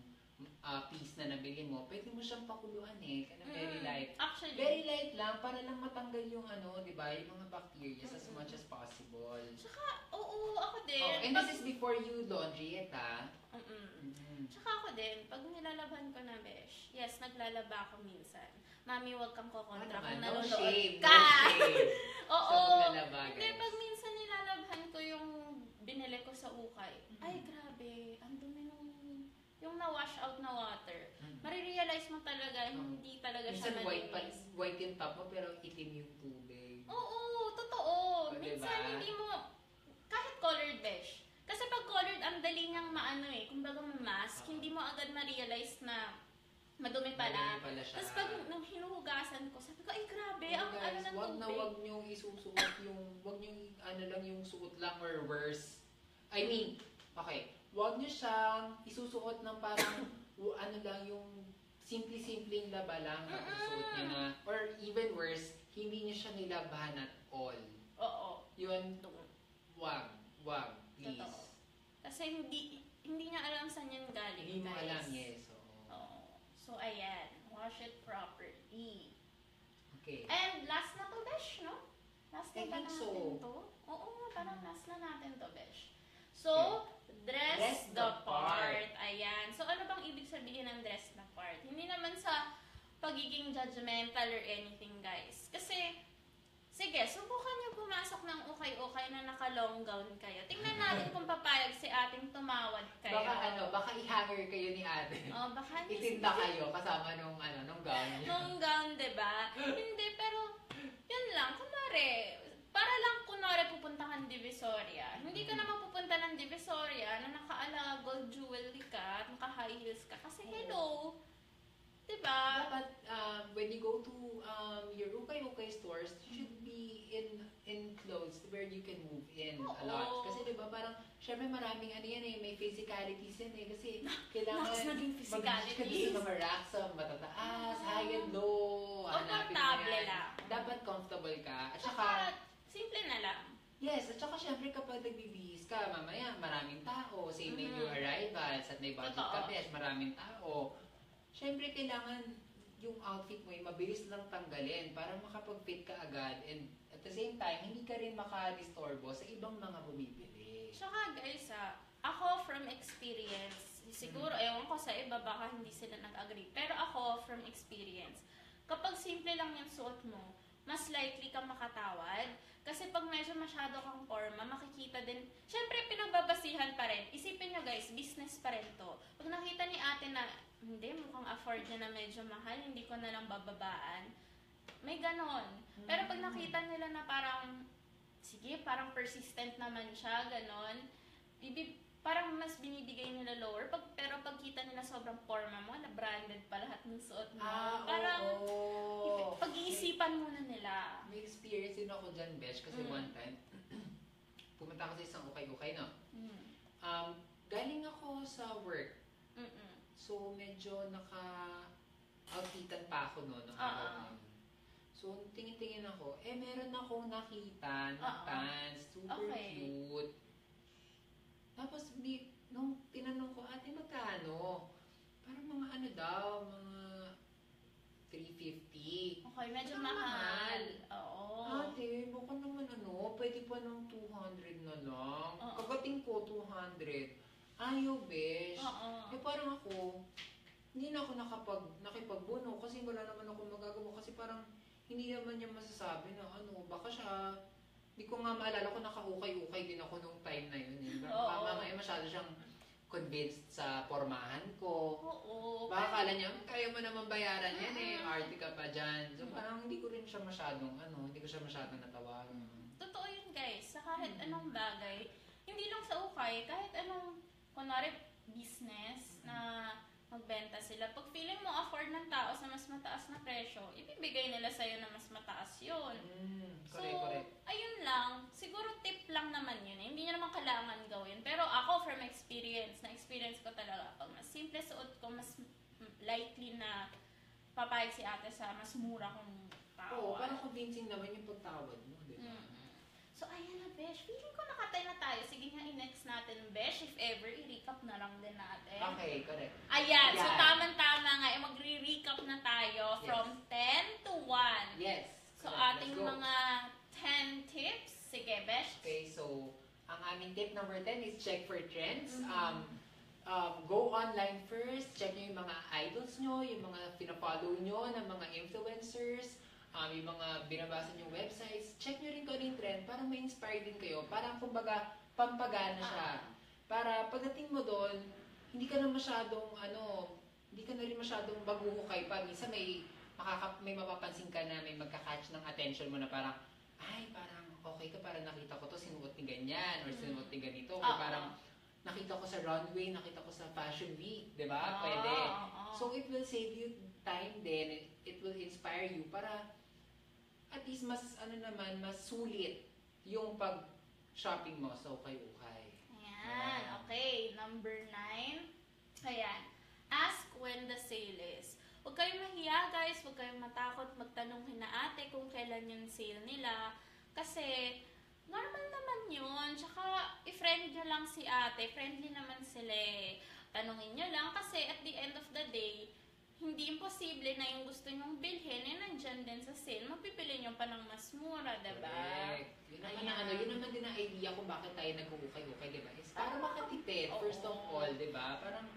ah, piece na nabili mo, pwede mo siyang pakuluan eh. Kana very Mm, light. Actually, Very light lang, para lang matanggal yung ano, di ba, yung mga bacteria as much as possible. Tsaka, oo, ako din. Oh, and Pag- this is before you laundry it, ah. Mm-mm. Mhm. Tsaka ako din, pag nilalaban ko na besh, yes, naglalaba ako minsan. Mami, wag kang kokontra naman, kung no nanonood no ka. [laughs] shame. Oo. Hindi, pag minsan nilalabhan ko yung binili ko sa ukay, Mhm. ay grabe, ang dumi yung na-wash out na water. Mhm. Marirealize mo talaga, Oo. hindi talaga siya Minsan white, pa, white yung top mo, pero itim yung tubig. Oo, totoo. O, Minsan diba? hindi mo, kahit colored besh. Kasi pag colored, ang dali niyang maano eh. Kung baga mask, Oo. hindi mo agad ma-realize na madumi pala. Madumi pala siya. Tapos pag nang hinuhugasan ko, sabi ko, ay grabe, ang guys, ano ng wag na tubig. wag niyong isusuot yung, wag niyong ano lang yung suot lang or worse. I mean, okay, wag niyo siyang isusuot ng parang [laughs] ano lang yung simple-simpleng laba lang ang suot niya na, or even worse, hindi niyo siya nilabahan at all. Oo. Yun, wag, wag, please. Totoo. Kasi hindi hindi niya alam saan yan galing, Hindi mo guys. alam, yes. oo. Oo. So, ayan. Wash it properly. Okay. And last na to, Besh, no? Last na I ba think natin so. to? Oo parang last na natin to, Besh. So, dress, Dress the, the part. Ayan. So, ano bang ibig sabihin ng dress the part? Hindi naman sa pagiging judgmental or anything, guys. Kasi, sige, subukan niyo pumasok ng ukay-ukay na naka-long gown kayo. Tingnan natin kung papayag si ating tumawad kayo. Baka ano, baka i-hanger kayo ni ate. Oh, baka Itinda kayo kasama nung ano, nung gown niya. long gown, di ba? Hindi, pero yun lang. Kunwari, para lang kunwari pupunta kang Divisoria. Hindi ka naman pupunta ng Divisoria na naka-ala gold jewelry ka at naka-high heels ka. Kasi hello, di ba? Dapat um, when you go to um, your ukay-ukay stores, you should be in in clothes where you can move in a lot. Oo. Kasi di ba parang, syempre maraming ano yan eh, may physicalities yan eh. Kasi kailangan naging mag-reach ka doon physicalities. sa mga racks, sa matataas, Oo. high and low. hanapin mo Komportable yan. lang. Dapat comfortable ka. At saka, simple na lang. Yes, at saka syempre kapag nagbibihis ka, mamaya maraming tao, say may Mhm. new arrivals at may budget Totoo. ka besh, maraming tao. Syempre kailangan yung outfit mo ay mabilis lang tanggalin para makapag-fit ka agad and at the same time, hindi ka rin makadistorbo sa ibang mga bumibili. Tsaka guys, ah, ako from experience, siguro, ewan ko sa iba, baka hindi sila nag-agree. Pero ako, from experience, kapag simple lang yung suot mo, mas likely kang makatawad. Kasi pag medyo masyado kang forma, makikita din, syempre pinagbabasihan pa rin. Isipin nyo guys, business pa rin to. Pag nakita ni ate na, hindi, mukhang afford niya na medyo mahal, hindi ko na lang bababaan. May ganon. Pero pag nakita nila na parang, sige, parang persistent naman siya, ganon, bibi, parang mas binibigay nila lower. Pag, pero pag kita nila sobrang forma mo, na branded pa lahat ng suot mo, Ah, parang oo. Pag-iisipan muna nila. May experience din ako dyan, Besh, kasi Mm. one time, [clears throat] pumunta ako sa isang ukay-ukay, no? Mm. Um, galing ako sa work. Mm-mm. So, medyo naka outfitan pa ako no, nung Ah, araw ah. na yun. So, tingin-tingin ako, eh, meron akong nakita na Ah, ah. pants, super Okay. cute. Tapos, di, nung tinanong ko, ate, magkano? Parang mga ano daw, mga 350. Okay, medyo Parang mahal. mahal. Oo. Ate, baka naman ano, pwede pa ng 200 na lang. Oo. Kagating ko, 200. Ayaw, besh. Oo. Eh parang ako, hindi na ako nakapag, nakipagbuno kasi wala naman ako magagawa kasi parang hindi naman niya masasabi na ano, baka siya, hindi ko nga maalala kung nakaukay-ukay din ako nung time na yun. Eh. Oo. Baka nga eh, masyado siyang convinced sa pormahan ko. Oo. Baka akala niya, "Hmm, kaya mo naman bayaran yan eh, Mm. arte ka pa dyan. So parang hindi ko rin siya masyadong, ano, hindi ko siya masyadong natawagan. Totoo yun guys. Sa kahit Mm. anong bagay, hindi lang sa ukay, kahit anong, kunwari, business na magbenta sila. Pag feeling mo afford ng tao sa mas mataas na presyo, ibibigay nila sa'yo na mas mataas yun. Mm, So, correct, correct. ayun lang. Siguro tip lang naman yun. eh. Hindi nyo naman kailangan gawin. Pero ako, from experience, na-experience ko talaga. Pag mas simple suot ko, mas likely na papayag si ate sa mas mura kong tao. Oo, parang convincing naman yung pagtawad mo, di ba? Mm. So, ayan na, Besh. Feeling ko nakatay na tayo. Sige nga, i-next natin, Besh. If ever, i-recap na lang din natin. Okay, correct. Ayan. So, Ayan. tama-tama nga. Eh, magre-recap na tayo Yes. from 10 to 1. Yes. So, correct. ating mga 10 tips. Sige, Besh. Okay, so, ang aming tip number 10 is check for trends. Mhm. Um, um, go online first, check nyo yung mga idols nyo, yung mga pinafollow nyo ng mga influencers, um, yung mga binabasa nyong websites. Check nyo rin kung ano yung trend para ma-inspire din kayo. Parang kumbaga, pampagana siya. Ah. Para pagdating mo doon, hindi ka na masyadong, ano, hindi ka na rin masyadong baguhukay pa. Minsan may, makaka, may mapapansin ka na may magka-catch ng attention mo na parang, ay, parang okay ka, parang nakita ko to, sinuot ni ganyan, or Mm. sinuot ni ganito, or Oo. parang nakita ko sa runway, nakita ko sa fashion week, di ba? Ah? Pwede. oo. So, it will save you time it, it will inspire you para at least mas, ano naman, mas sulit yung pag-shopping mo sa ukay-ukay. Ayan. Okay. Number 9. Ayan. Ask when the sale is. Huwag kayong mahiya, guys. Huwag kayong matakot magtanong na ate kung kailan yung sale nila. Kasi, normal naman yun. Tsaka, i-friend nyo lang si ate. Friendly naman sila eh. Tanungin nyo lang kasi at the end of the day, hindi imposible na yung gusto nyong bilhin eh nandyan din sa sale. Mapipili nyo pa ng mas mura, diba? Correct. Yun naman Ayan. ano, yun naman din ang idea kung bakit tayo nag-ukay-ukay, di ba? Is para makatipid, Oo. first of all, di ba? Parang,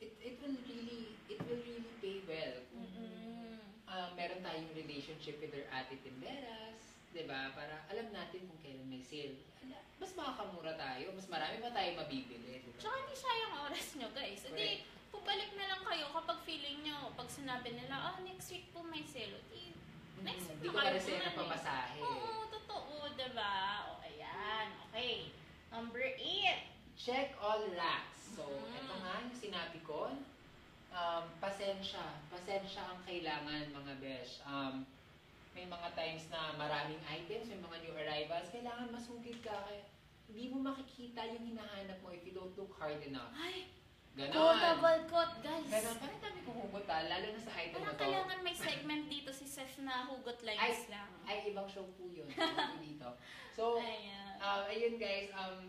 it, it will really, it will really pay well. Kung Mm-mm. ah, meron tayong relationship with our ate Tinderas, di ba? Para alam natin kung kailan may sale. Ala, Mas makakamura tayo, mas marami pa tayo mabibili, di ba? Tsaka hindi sayang oras nyo, guys. Hindi, pabalik na lang kayo kapag feeling nyo, pag sinabi nila, ah, next week po may sale. Di, next week Hindi na ko kayo pa rin bumalik. na papasahe. Oo, totoo, diba? O, ayan. Okay. Number 8. Check all racks. So, Mhm. ito nga yung sinabi ko. Um, pasensya. Pasensya ang kailangan, mga besh. Um, may mga times na maraming items, may mga new arrivals, kailangan masugid ka. Kaya hindi mo makikita yung hinahanap mo if you don't look hard enough. Ay, Ganon. quotable quote, guys. Ganon. Parang dami kong hugot ah, lalo na sa item na Parang to. kailangan may segment dito si Seth na hugot lines lang. Ay, ibang show po yun. [laughs] Dito. So, Ayan. Um, ayun guys, um,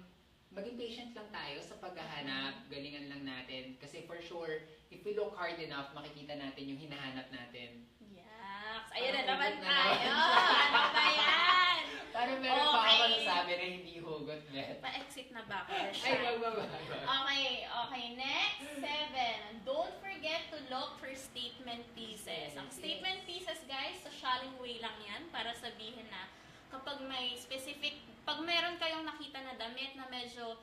maging patient lang tayo sa paghahanap, galingan lang natin. Kasi for sure, if we look hard enough, makikita natin yung hinahanap natin. Yaks. Ayan na naman na tayo. ano ba yan? Pero meron pa ako Okay. masasabi na hindi hugot, Bet. Pa-exit na ba ako? [laughs] Ay, wag, wag, wag. Okay, okay. Next, seven. Don't forget to look for statement pieces. Ang statement pieces, guys, socialing way lang yan para sabihin na kapag may specific, pag meron kayong nakita na damit na medyo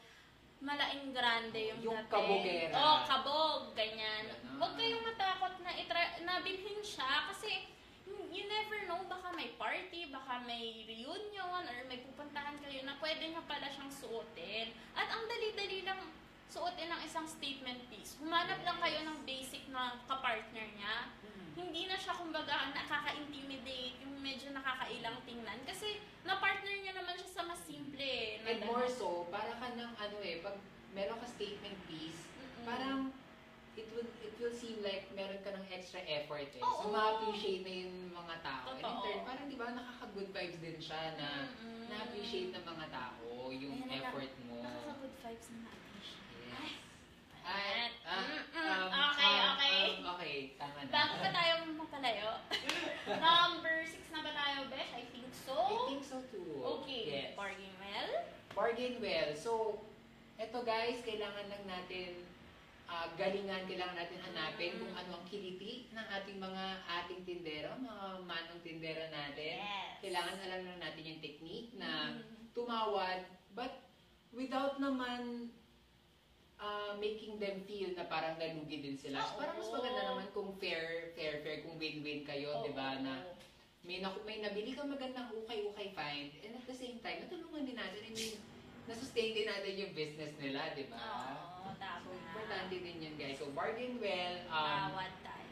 malaing grande yung, Yung dating. kabogera. Oh, kabog, ganyan. Huwag kayong matakot na, itra- na bilhin siya kasi you never know, baka may party, baka may reunion, or may pupuntahan kayo na pwede nyo pala siyang suotin. At ang dali-dali lang suotin ng isang statement piece. Humanap lang kayo ng basic na kapartner niya. Hindi na siya kumbaga nakaka-intimidate, yung medyo nakakailang tingnan. Kasi na-partner niya naman siya sa mas simple. eh, And more so, para ka ng ano eh, pag meron ka statement piece, Mm-mm. parang it will it will seem like meron ka ng extra effort eh. Oo. So, ma-appreciate na yung mga tao. And in Totoo. turn, parang di ba, nakaka-good vibes din siya na Mm-mm. na-appreciate ng mga tao yung Ayan, naka- effort mo. Nakaka-good vibes na na-appreciate. Yes. Ay, ah, Mm-mm. um, okay, um, okay. um, okay, tama na. Bago pa tayo mapalayo, [laughs] number 6 na ba tayo, Besh? I think so. I think so too. Okay, Yes. bargain well. Bargain well. So, eto guys, kailangan lang natin ah, galingan, kailangan natin hanapin Mm. kung ano ang kiliti ng ating mga ating tindero, mga manong tindera natin. Yes. Kailangan alam lang natin yung technique na Mm. tumawad, but without naman ah, making them feel na parang nalugi din sila. So, Oo. parang mas maganda naman kung fair, fair, fair, kung win-win kayo, di ba? Na may, naku, may nabili kang magandang ukay-ukay find, and at the same time, natulungan din natin, I mean, nasustain din natin yung business nila, di ba? Oo, tama. So, importante din yun, guys. So, bargain well, um, Tawad tayo.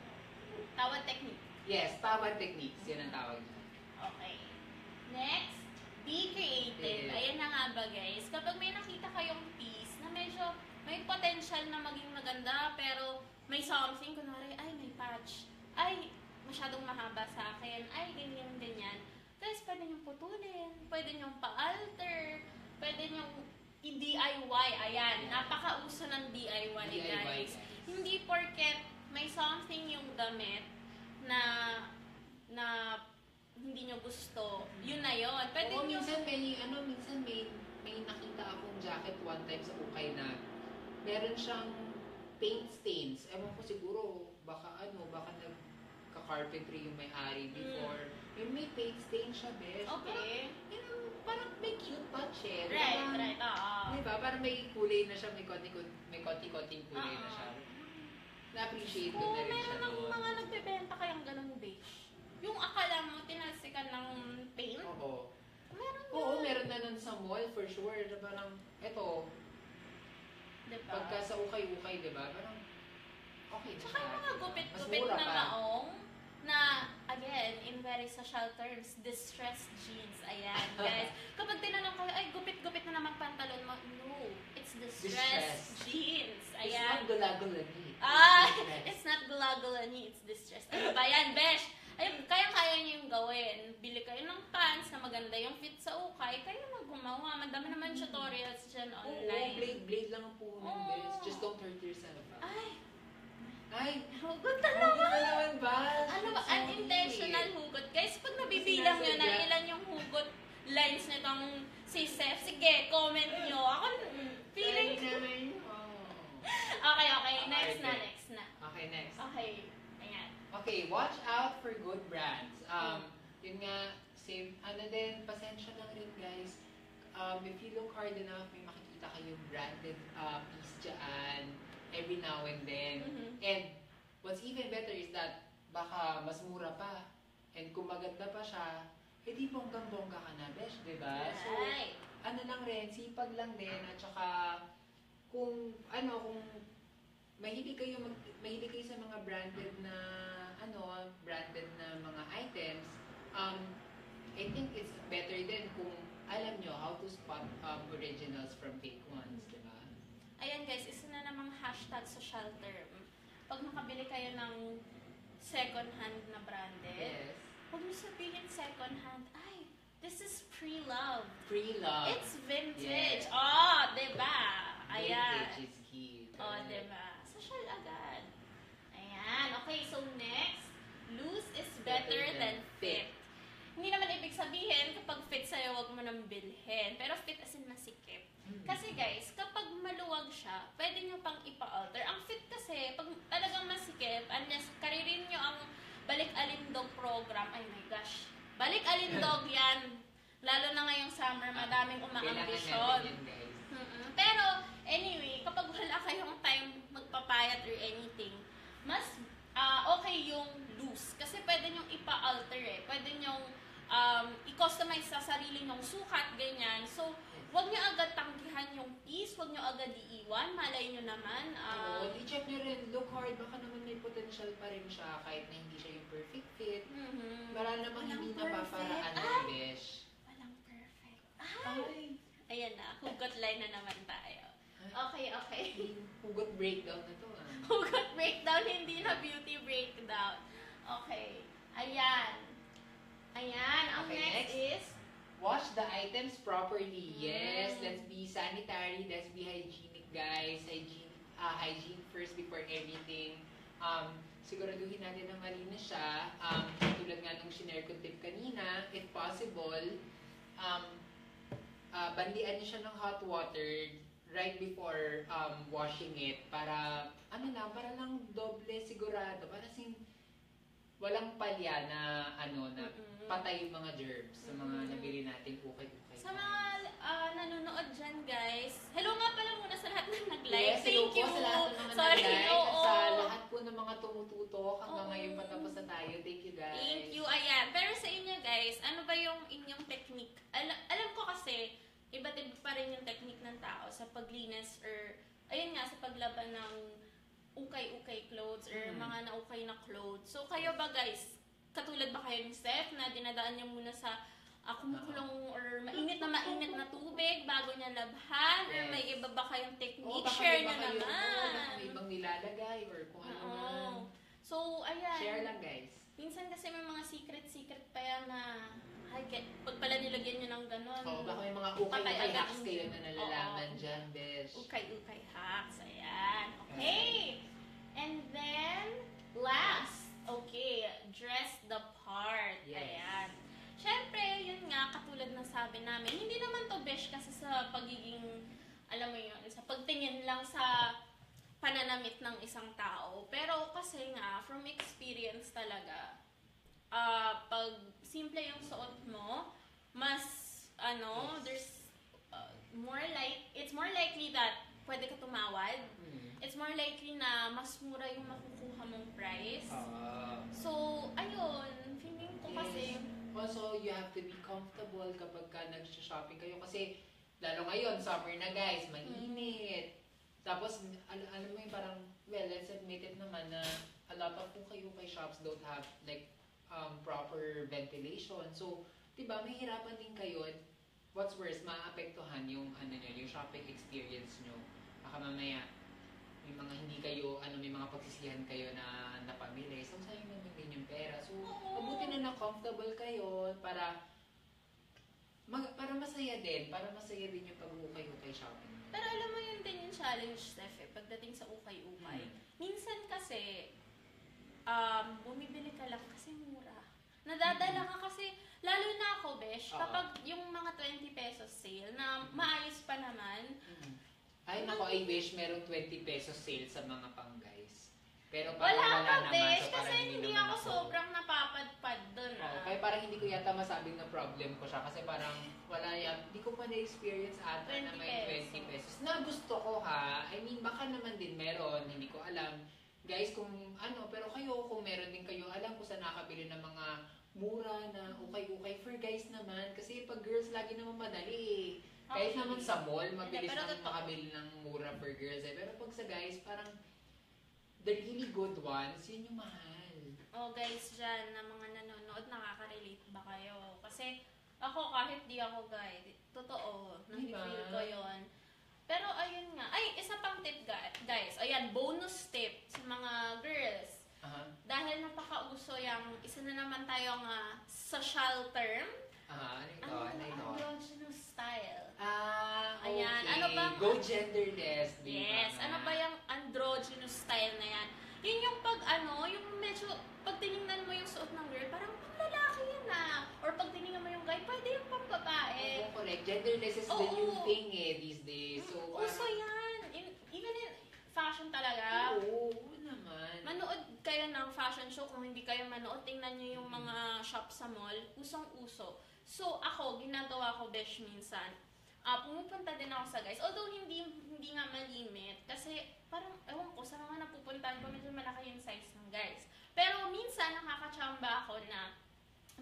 Tawad technique. yes, tawad techniques, yun ang tawag niya. Okay. Next, be creative. Yeah. Ayan na nga ba guys, kapag may nakita kayong piece na medyo may potential na maging maganda, pero may something, kunwari, ay, may patch. Ay, masyadong mahaba sa akin. Ay, ganyan, ganyan. Guys, pwede niyong putulin. Pwede niyong pa-alter. Pwede niyong i-DIY. Ayan, napakauso ng DIY, DIY, guys. guys. Hindi porket may something yung damit na na hindi nyo gusto, yun na yun. Pwede Oo, nyo... minsan may, ano, minsan may, may nakita akong jacket one time sa ukay na meron siyang paint stains. Ewan ko siguro, baka ano, baka nagka-carpentry yung may-ari before. Yung may paint stain siya, besh. Okay. Parang may cute touch eh. Right, Parang- right. Oo. Diba? Parang may kulay na siya, may konti may konti-konting kulay na Oo. siya. Na-appreciate ko Kung na rin siya meron ng doon. mga nagbebenta kayang ganun beige, yung akala mo tinalsikan ng paint, Oo. meron Oo, yun. meron na nun sa mall for sure. Na parang, eto, Diba? pagka sa ukay-ukay, di ba? Parang, okay na Tsaka yung mga Mas gupit-gupit mura na pa. maong na, again, in very social terms, distressed jeans. Ayan, [laughs] guys. Kapag tinanong kayo, ay, gupit-gupit na naman pantalon mo. No, it's distressed, Distressed. jeans. It's Ayan. not gula-gulani. Ah, it's not gulagulani, it's distressed. Ano ba yan, besh? Ay, kaya-kaya niyo yung gawin. Bili kayo ng pants na maganda yung fit sa ukay. Kayo na gumawa. Madami naman tutorials dyan Oo, online. blade, blade lang ang Oo. bes. Just don't hurt yourself. Ay, Ay, hugot ano talaga. ba naman ba? Ano ba? Sorry. Unintentional hugot. Guys, pag nabibilang nyo na ilan yung hugot lines nitong si Seth, sige, comment nyo. Ako, mm, feeling Sorry naman. [laughs] Oh. Okay, okay. Next na, Okay. next na. Okay, next. Okay. Ayan. Okay, watch out for good brands. Um, yun nga, same, ano din, pasensya lang rin guys. Um, if you look hard enough, may makikita kayong branded uh, piece dyan every now and then. Mhm. And what's even better is that baka mas mura pa. And kung maganda pa siya, edi bonggang-bongga ka na, besh, di ba? So, ano lang rin, sipag lang din, at saka kung, ano, kung mahilig kayo, mag, mahilig kayo sa mga branded na, ano, branded na mga items, um, I think it's better din kung alam nyo how to spot um, originals from fake di? Ayan guys, isa na namang hashtag social term. Pag nakabili kayo ng second hand na branded, Yes. huwag niyo sabihin second hand, ay, this is pre-love. Free love. It's Yes. vintage. Oh, diba? Ayan. Vintage is key. Oh, diba? Social agad. Ayan. Okay, so next, loose is better than fit. Hindi naman ibig sabihin kapag fit sa'yo, wag mo nang bilhin. Pero fit as in masikip. Kasi guys, kapag maluwag siya, pwede nyo pang ipa-alter. Ang fit kasi, pag talagang masikip, unless karirin nyo ang Balik Alindog program, ay my gosh. Balik Alindog [laughs] yan. Lalo na ngayong summer, madaming umaambisyon. Mm-mm. Pero, anyway, kapag wala kayong time magpapayat or anything, mas ah, okay yung loose. Kasi pwede nyong ipa-alter eh. Pwede nyong um, i-customize sa sarili nyong sukat, ganyan. So, wag nyo agad tanggihan yung piece, wag nyo agad iiwan. Malay nyo naman. ah, Oo, i-check nyo rin, look hard, baka naman may potential pa rin siya kahit na hindi siya yung perfect fit. mhm. Para namang hindi perfect. napaparaan Ay! ng besh. Walang perfect. Ay! Ayan na, hugot line na naman tayo. Okay, okay. [laughs] Hugot breakdown na to ah. [laughs] Hugot breakdown, hindi na beauty breakdown. Okay. Ayan. Ayan. Ang Okay, next, next. is, Wash the items properly. Yes, Mm. let's be sanitary, let's be hygienic, guys. Hygiene, ah, hygiene first before everything. Um, siguraduhin natin na malinis siya. Um, tulad nga nung shinare ko tip kanina, if possible, um, ah, bandian niyo siya ng hot water right before um, washing it para, ano lang, para lang doble sigurado. Para sing walang palya na, ano, na Mm-mm. patay yung mga germs sa mga nabili natin ukay-ukay. sa mga ah, nanonood dyan, guys. Hello nga pala muna sa lahat ng nag-live. Yes, hello Thank you. po sa lahat ng mga Sorry, nag-like oo. sa lahat po ng mga tumututok hanggang Oo. ngayon patapos na tayo. Thank you guys. Thank you. Ayan. Pero sa inyo, guys, ano ba yung inyong technique? Alam, alam ko kasi, iba't iba pa rin yung technique ng tao sa paglinis or, ayun nga, sa paglaban ng ukay-ukay clothes or Mm. mga naukay na clothes. So, kayo ba, guys, katulad ba kayo ni Steph na dinadaan niya muna sa ah, kumukulong or mainit na mainit na tubig bago niya labhan? Or Yes. may iba ba kayong technique? baka Share niyo yun, oo, naman. baka may ibang nilalagay or kung ano Oo. man. So, ayan. Share lang guys. Minsan kasi may mga secret-secret pa yan na ay, kaya, pag pala nilagyan nyo ng ganon. Oo, baka may mga ukay-ukay agad hacks kayo na nalalaman Oo. dyan, besh. Ukay-ukay hacks. Ayan. Okay. And then, last. Okay. Dress the part. Yes. Ayan. Siyempre, yun nga, katulad ng sabi namin, hindi naman to besh kasi sa pagiging, alam mo yun, sa pagtingin lang sa pananamit ng isang tao. Pero kasi nga, from experience talaga, ah pag simple yung suot mo, mas, ano, Yes. there's uh, more like, it's more likely that pwede ka tumawad. Hmm. It's more likely na mas mura yung makukuha mong price. Ah. So, ayun, feeling ko kasi. Also, you have to be comfortable kapag ka nag-shopping kayo kasi lalo ngayon, summer na guys, mainit. Tapos, al- alam mo yung parang, well, let's admit it naman na a lot of ukay-ukay shops don't have like um, proper ventilation. So, di ba, may hirapan din kayo. What's worse, maapektuhan yung, ano nyo, yung shopping experience nyo. Baka mamaya, may mga hindi kayo, ano, may mga pagsisihan kayo na napamili. So, sayang naman din yung pera. So, mabuti na na-comfortable kayo para mag, para masaya din. Para masaya din yung pag-ukay-ukay shopping. pero alam mo yun din yung challenge, Steph, eh, pagdating sa ukay-ukay. Hmm. Minsan kasi, um, bumibili ka lang kasi mura. Nadadala ka kasi, lalo na ako, Besh, Oo. kapag yung mga 20 pesos sale na maayos pa naman, Ay, nako, I wish merong 20 pesos sale sa mga pang guys. Pero wala parang ka, naman, Besh, so kasi parang hindi naman ako sobrang napapadpad dun, Oo, ah. kaya parang hindi ko yata masabing na problem ko siya kasi parang wala yan, hindi ko pa na-experience ata 20 na may 20 pesos. Na gusto ko ha, I mean baka naman din meron, hindi ko alam. Guys, kung ano, pero kayo, kung meron din kayo, alam ko sa nakabili ng mga mura na ukay-ukay for guys naman. Kasi pag girls, lagi naman madali eh. Kahit Okay. naman sa mall, mabilis lang totoo. makabili ng mura for girls eh. Pero pag sa guys, parang the really good ones, yun yung mahal. Oh, guys, dyan, na mga nanonood, nakaka-relate ba kayo? Kasi, ako, kahit di ako guide, totoo, Diba? nag-feel ko yon Pero, ayun nga. Ay, isa pang tip, guys. Ayan, bonus tip sa mga girls. Aha. Dahil napakauso yung, isa na naman tayong ah, social term. Aha, ano ito? Ano Ano ito? androgynous style. Ah, okay. Ayan, ano bang- Go genderless, di ba? Yes, ano ba yung androgynous style na yan? Yun yung pag ano, yung medyo, pag tinignan mo yung suot ng girl, parang pang lalaki yan ah. Or pag tinignan mo yung guy, pwede yung pang babae. Oo, correct. Genderless is the Oo. new thing eh these days. So, Mm, Uso yan. In- even in fashion talaga. Oo, oo naman. Manood kayo ng fashion show. Kung hindi kayo manood, tingnan nyo yung mga shop sa mall. Usong-uso. So, ako, ginagawa ko besh minsan. Ah, pumupunta din ako sa guys. Although, hindi hindi nga malimit. Kasi, parang, ewan ko, sa mga napupuntahan ko, medyo malaki yung size ng guys. Pero, minsan, nakakachamba ako na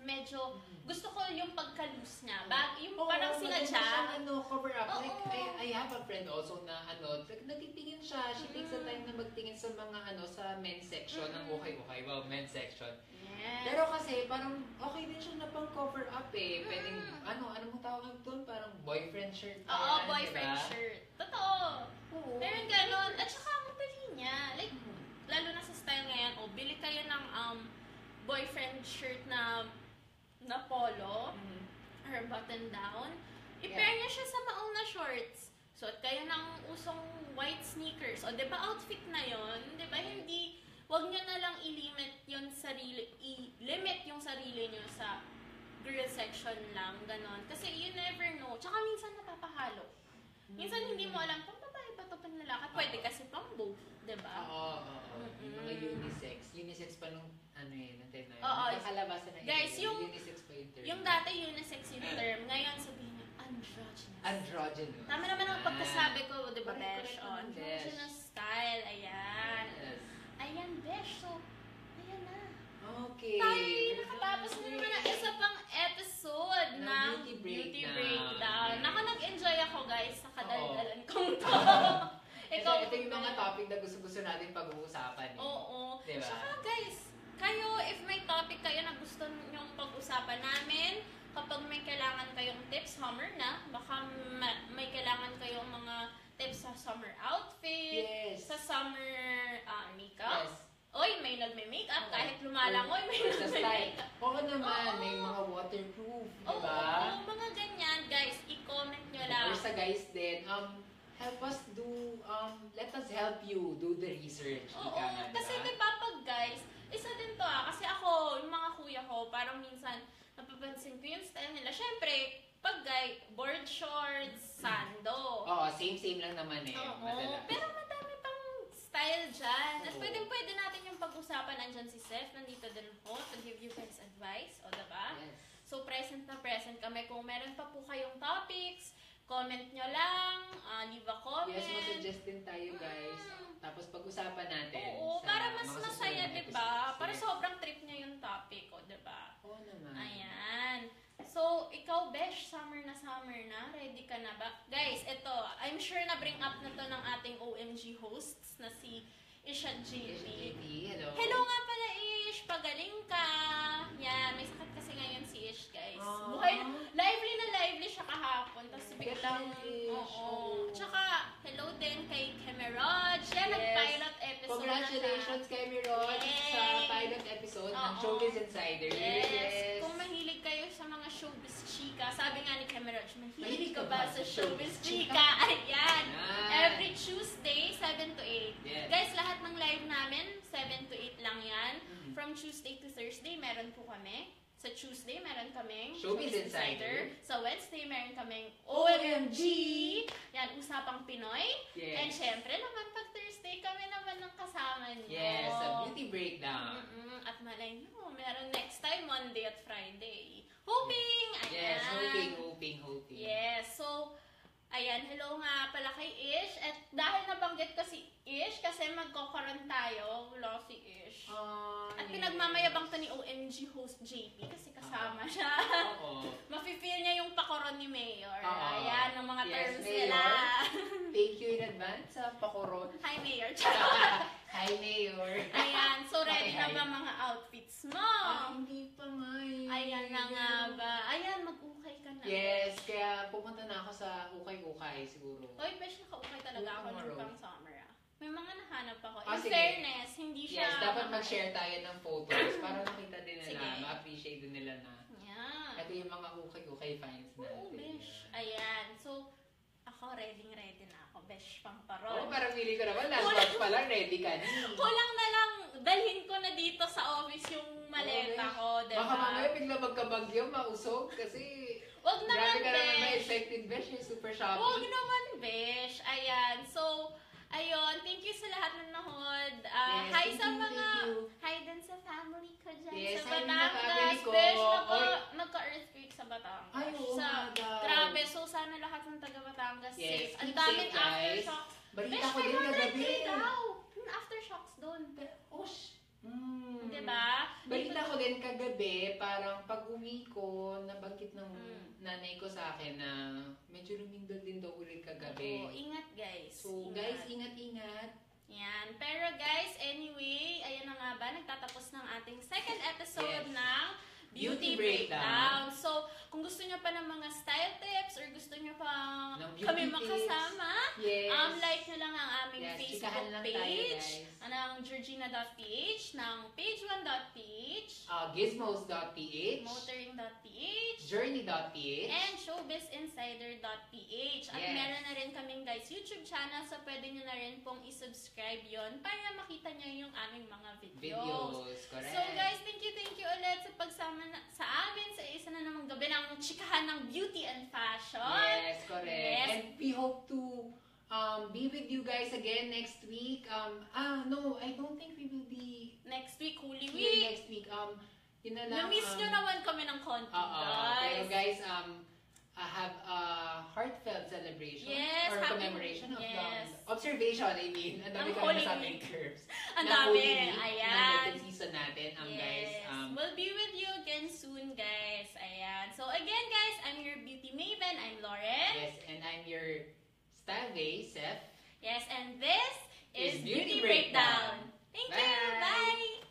medyo, gusto ko yung pagka-loose niya. Bag, yung Oo, parang maganda sinadya. siyang, ano, cover up. Oo. Like, I, I have a friend also na, ano, nag- nagtitingin siya. She takes the time na magtingin sa mga, ano, sa men's section ng Mm. okay-okay. Well, men's section. Yes. Pero kasi, parang, okay din siya na pang cover up eh. Pwedeng, Mm. ano, ano mo tawag doon? Parang boyfriend shirt. ba Oo, yan, boyfriend diba? shirt. Totoo. Oo. Meron ganon. At saka, ang dali niya. Like, lalo na sa style ngayon, o bili kayo ng um, boyfriend shirt na na polo Mhm. or button down. I-pair niya siya sa maong na shorts. Suot kayo ng usong white sneakers. O, di ba outfit na yon Di ba hindi, wag niyo na lang i-limit yung sarili, i-limit yung sarili niyo sa girl section lang, ganon. Kasi you never know. Tsaka minsan napapahalo. Minsan hindi mo alam kung babae ba to pang lalaki. Pwede kasi pang both, di ba? Oo, oo, oo. Yung mga unisex. Unisex pa nung, ano eh, nung time na yun. Oo. Nakakalabasan na Guys, yun. yung- Unisex pa yung term. Yung dati unisex yung term, ngayon sabihin niya androgynous. Androgynous. Tama naman ang pagkasabi ko, di ba, Correct, Besh? correct Oh, Besh. androgynous style, ayan. Yes. Ayan, Besh. So, ayan na. Okay. Tayo nakatapos na naman ang isa pang episode Ng ng Beauty Breakdown. Breakdown. Yes. Naku, nag-enjoy ako, guys, sa kadaldalan kong to. Ito, Ikaw, ito yung mga Bel. topic na gusto-gusto natin pag-uusapan. Eh. Oo. Diba? Saka guys, kayo, if may topic kayo na gusto nyong pag-usapan namin, kapag may kailangan kayong tips, summer na, baka ma- may kailangan kayong mga tips sa summer outfit, Yes. sa summer ah, makeup. Yes. Oy, may nagme-makeup Oo. kahit lumalangoy, may Sa style. nagme-makeup. Oo naman, may mga waterproof, di Oo, ba? oo, mga ganyan, guys, i-comment nyo lang. Or sa guys din, um, help us do, um, let us help you do the research. Oo, Ika nga, kasi diba? di ba pag guys, isa din to ah, kasi ako, yung mga kuya ko, parang minsan, napapansin ko yung style nila. Siyempre, pag guy, board shorts, sando. Oo, same-same lang naman eh. Oo, madalas. pero madami pang style dyan. At Oo. pwede, pwede natin yung pag-usapan. Nandyan si Seth, nandito din ako to give you guys advice. O, diba? Yes. So, present na present kami. Kung meron pa po kayong topics, comment nyo lang, ah, leave a comment. Yes, mag-suggest din tayo guys. Mm. Tapos pag-usapan natin. Oo, sa para mas masaya, di ba? Para sobrang trip niya yung topic, o, di ba? Oo naman. Ayan. So, ikaw, Besh, summer na summer na. Ready ka na ba? Guys, ito, I'm sure na bring up na to ng ating OMG hosts na si Isha Yes, JP. JP, hello. Hello nga pala, Ish. Pagaling ka. Yan, may sakit kasi ngayon si Ish, guys. Aww. Buhay, lively na lively siya kahapon. Tapos biglang, oo. Oo. Tsaka, hello din kay Kemeraj. Yan, Yes. nag-pilot episode Congratulations kay Miron Yay! sa pilot episode ng Oo. Showbiz Insider. Yes. Kung chika, sabi nga ni Cameron, mahilig ka ba sa showbiz chika? [laughs] Ayan. Yan. Every Tuesday, 7 to 8. Yes. Guys, lahat ng live namin, 7 to 8 lang yan. Mhm. From Tuesday to Thursday, meron po kami. Sa Tuesday, meron kaming Showbiz Insider. Sa Wednesday, meron kaming OMG! Yan, Usapang Pinoy. And Yes. syempre naman, pag Thursday, kami naman ng kasama niyo. Yes, a beauty breakdown. Mm-mm. At malay nyo, meron next time, Monday at Friday. Hoping! Ayan. Yes, hoping, hoping, hoping. Yes, so, ayan, hello nga pala kay Ish. At dahil nabanggit ko si Ish, kasi magkakaroon tayo, wala si Ish. Ah, At yes. pinagmamayabang to ni OMG host JP kasi kasama Ah. siya. Oo. [laughs] Mafe-feel niya yung pakoron ni Mayor. Oo. Ayan, ng mga Yes, terms Mayor. nila. Thank you in advance sa pakoron. Hi, Mayor. [laughs] Hi, Mayor. [laughs] Ayan, so ready Hi, na ba mga outfits mo? Ah, hindi pa nga eh. Ayan na nga ba? Ayan, mag-ukay ka na. Yes, kaya pupunta na ako sa ukay-ukay siguro. Hoy, besh, naka-ukay talaga ako nung pang summer ah. May mga nahanap ako. Ah, In sige. fairness, hindi siya... Yes, dapat mag-share tayo ng photos para [coughs] makita din nila, Sige. ma-appreciate din nila na Yeah. ito yung mga ukay-ukay finds natin. Oo, besh. Ayan. So, ako ready ready na ako. Besh, pang Oo, parol. parang pili ko naman, last Kulang- batch pa lang, ready ka na. Kulang na lang dalhin ko na dito sa office yung maleta Oo, ko, di Baka mamaya ba? bigla magkabagyo, mausog, kasi Wag naman, grabe ka naman ma-expected, besh, yung super shopping. Huwag naman, besh. Ayan. So, ayun. Thank you sa lahat ng nahod. Ah, Yes, hi sa you, mga... Hi din sa family ko dyan Yes, sa hi din sa family Batangas. ko. Besh, nagka, nagka-earthquake sa Batangas. Ay, oo sa, nga Grabe. So, sana lahat ng taga Batangas Yes, safe. Ang daming aftershocks. Balita ko din 500k kagabi. daw. Yung aftershocks doon. Oh, sh- Mm. Diba? Balita ko din kagabi, parang pag uwi ko, nabanggit ng Mm. nanay ko sa akin na medyo lumindol din daw ulit Oo, kagabi. ingat guys. So, Ingat. guys, ingat-ingat. Yan. Pero guys, anyway, ayan na nga ba, nagtatapos ng ating second episode Yes. ng Beauty, Breakdown. So, kung gusto nyo pa ng mga style tips or gusto nyo pa Ng beauty kami makasama, Yes. um, like nyo lang ang aming Yes, Facebook tayo, page, guys. ng georgina.ph, ng page1.ph, Uh, gizmos.ph, motoring.ph, journey.ph, and showbizinsider.ph. At Yes. meron na rin kaming guys YouTube channel so pwede nyo na rin pong isubscribe yon para makita nyo yung aming mga videos. videos. Correct. So guys, thank you, thank you ulit sa pagsama na, sa amin sa isa na namang gabi ng chikahan ng beauty and fashion. Yes, correct. Yes. And we hope to um, be with you guys again next week. Um, ah, no, I don't think we will be Next week, Holy Week. next week. Um, yun na lang. Na-miss um, nyo naman kami ng konti, Oo. guys. Pero guys, um, I have a heartfelt celebration Yes, or happy- commemoration of yes. the observation, I mean. Ang dami Ang ko Holy nasabing Week. curves. Ang Na dami. Holy Week Ayan. ng second season natin, um, guys. yes. Um, we'll be with you again soon, guys. Ayan. So again, guys, I'm your beauty maven. I'm Lauren. yes, and I'm your style day, Seth. Yes, and this is, Beauty Beauty Breakdown. Breakdown. Thank you. Bye. Bye.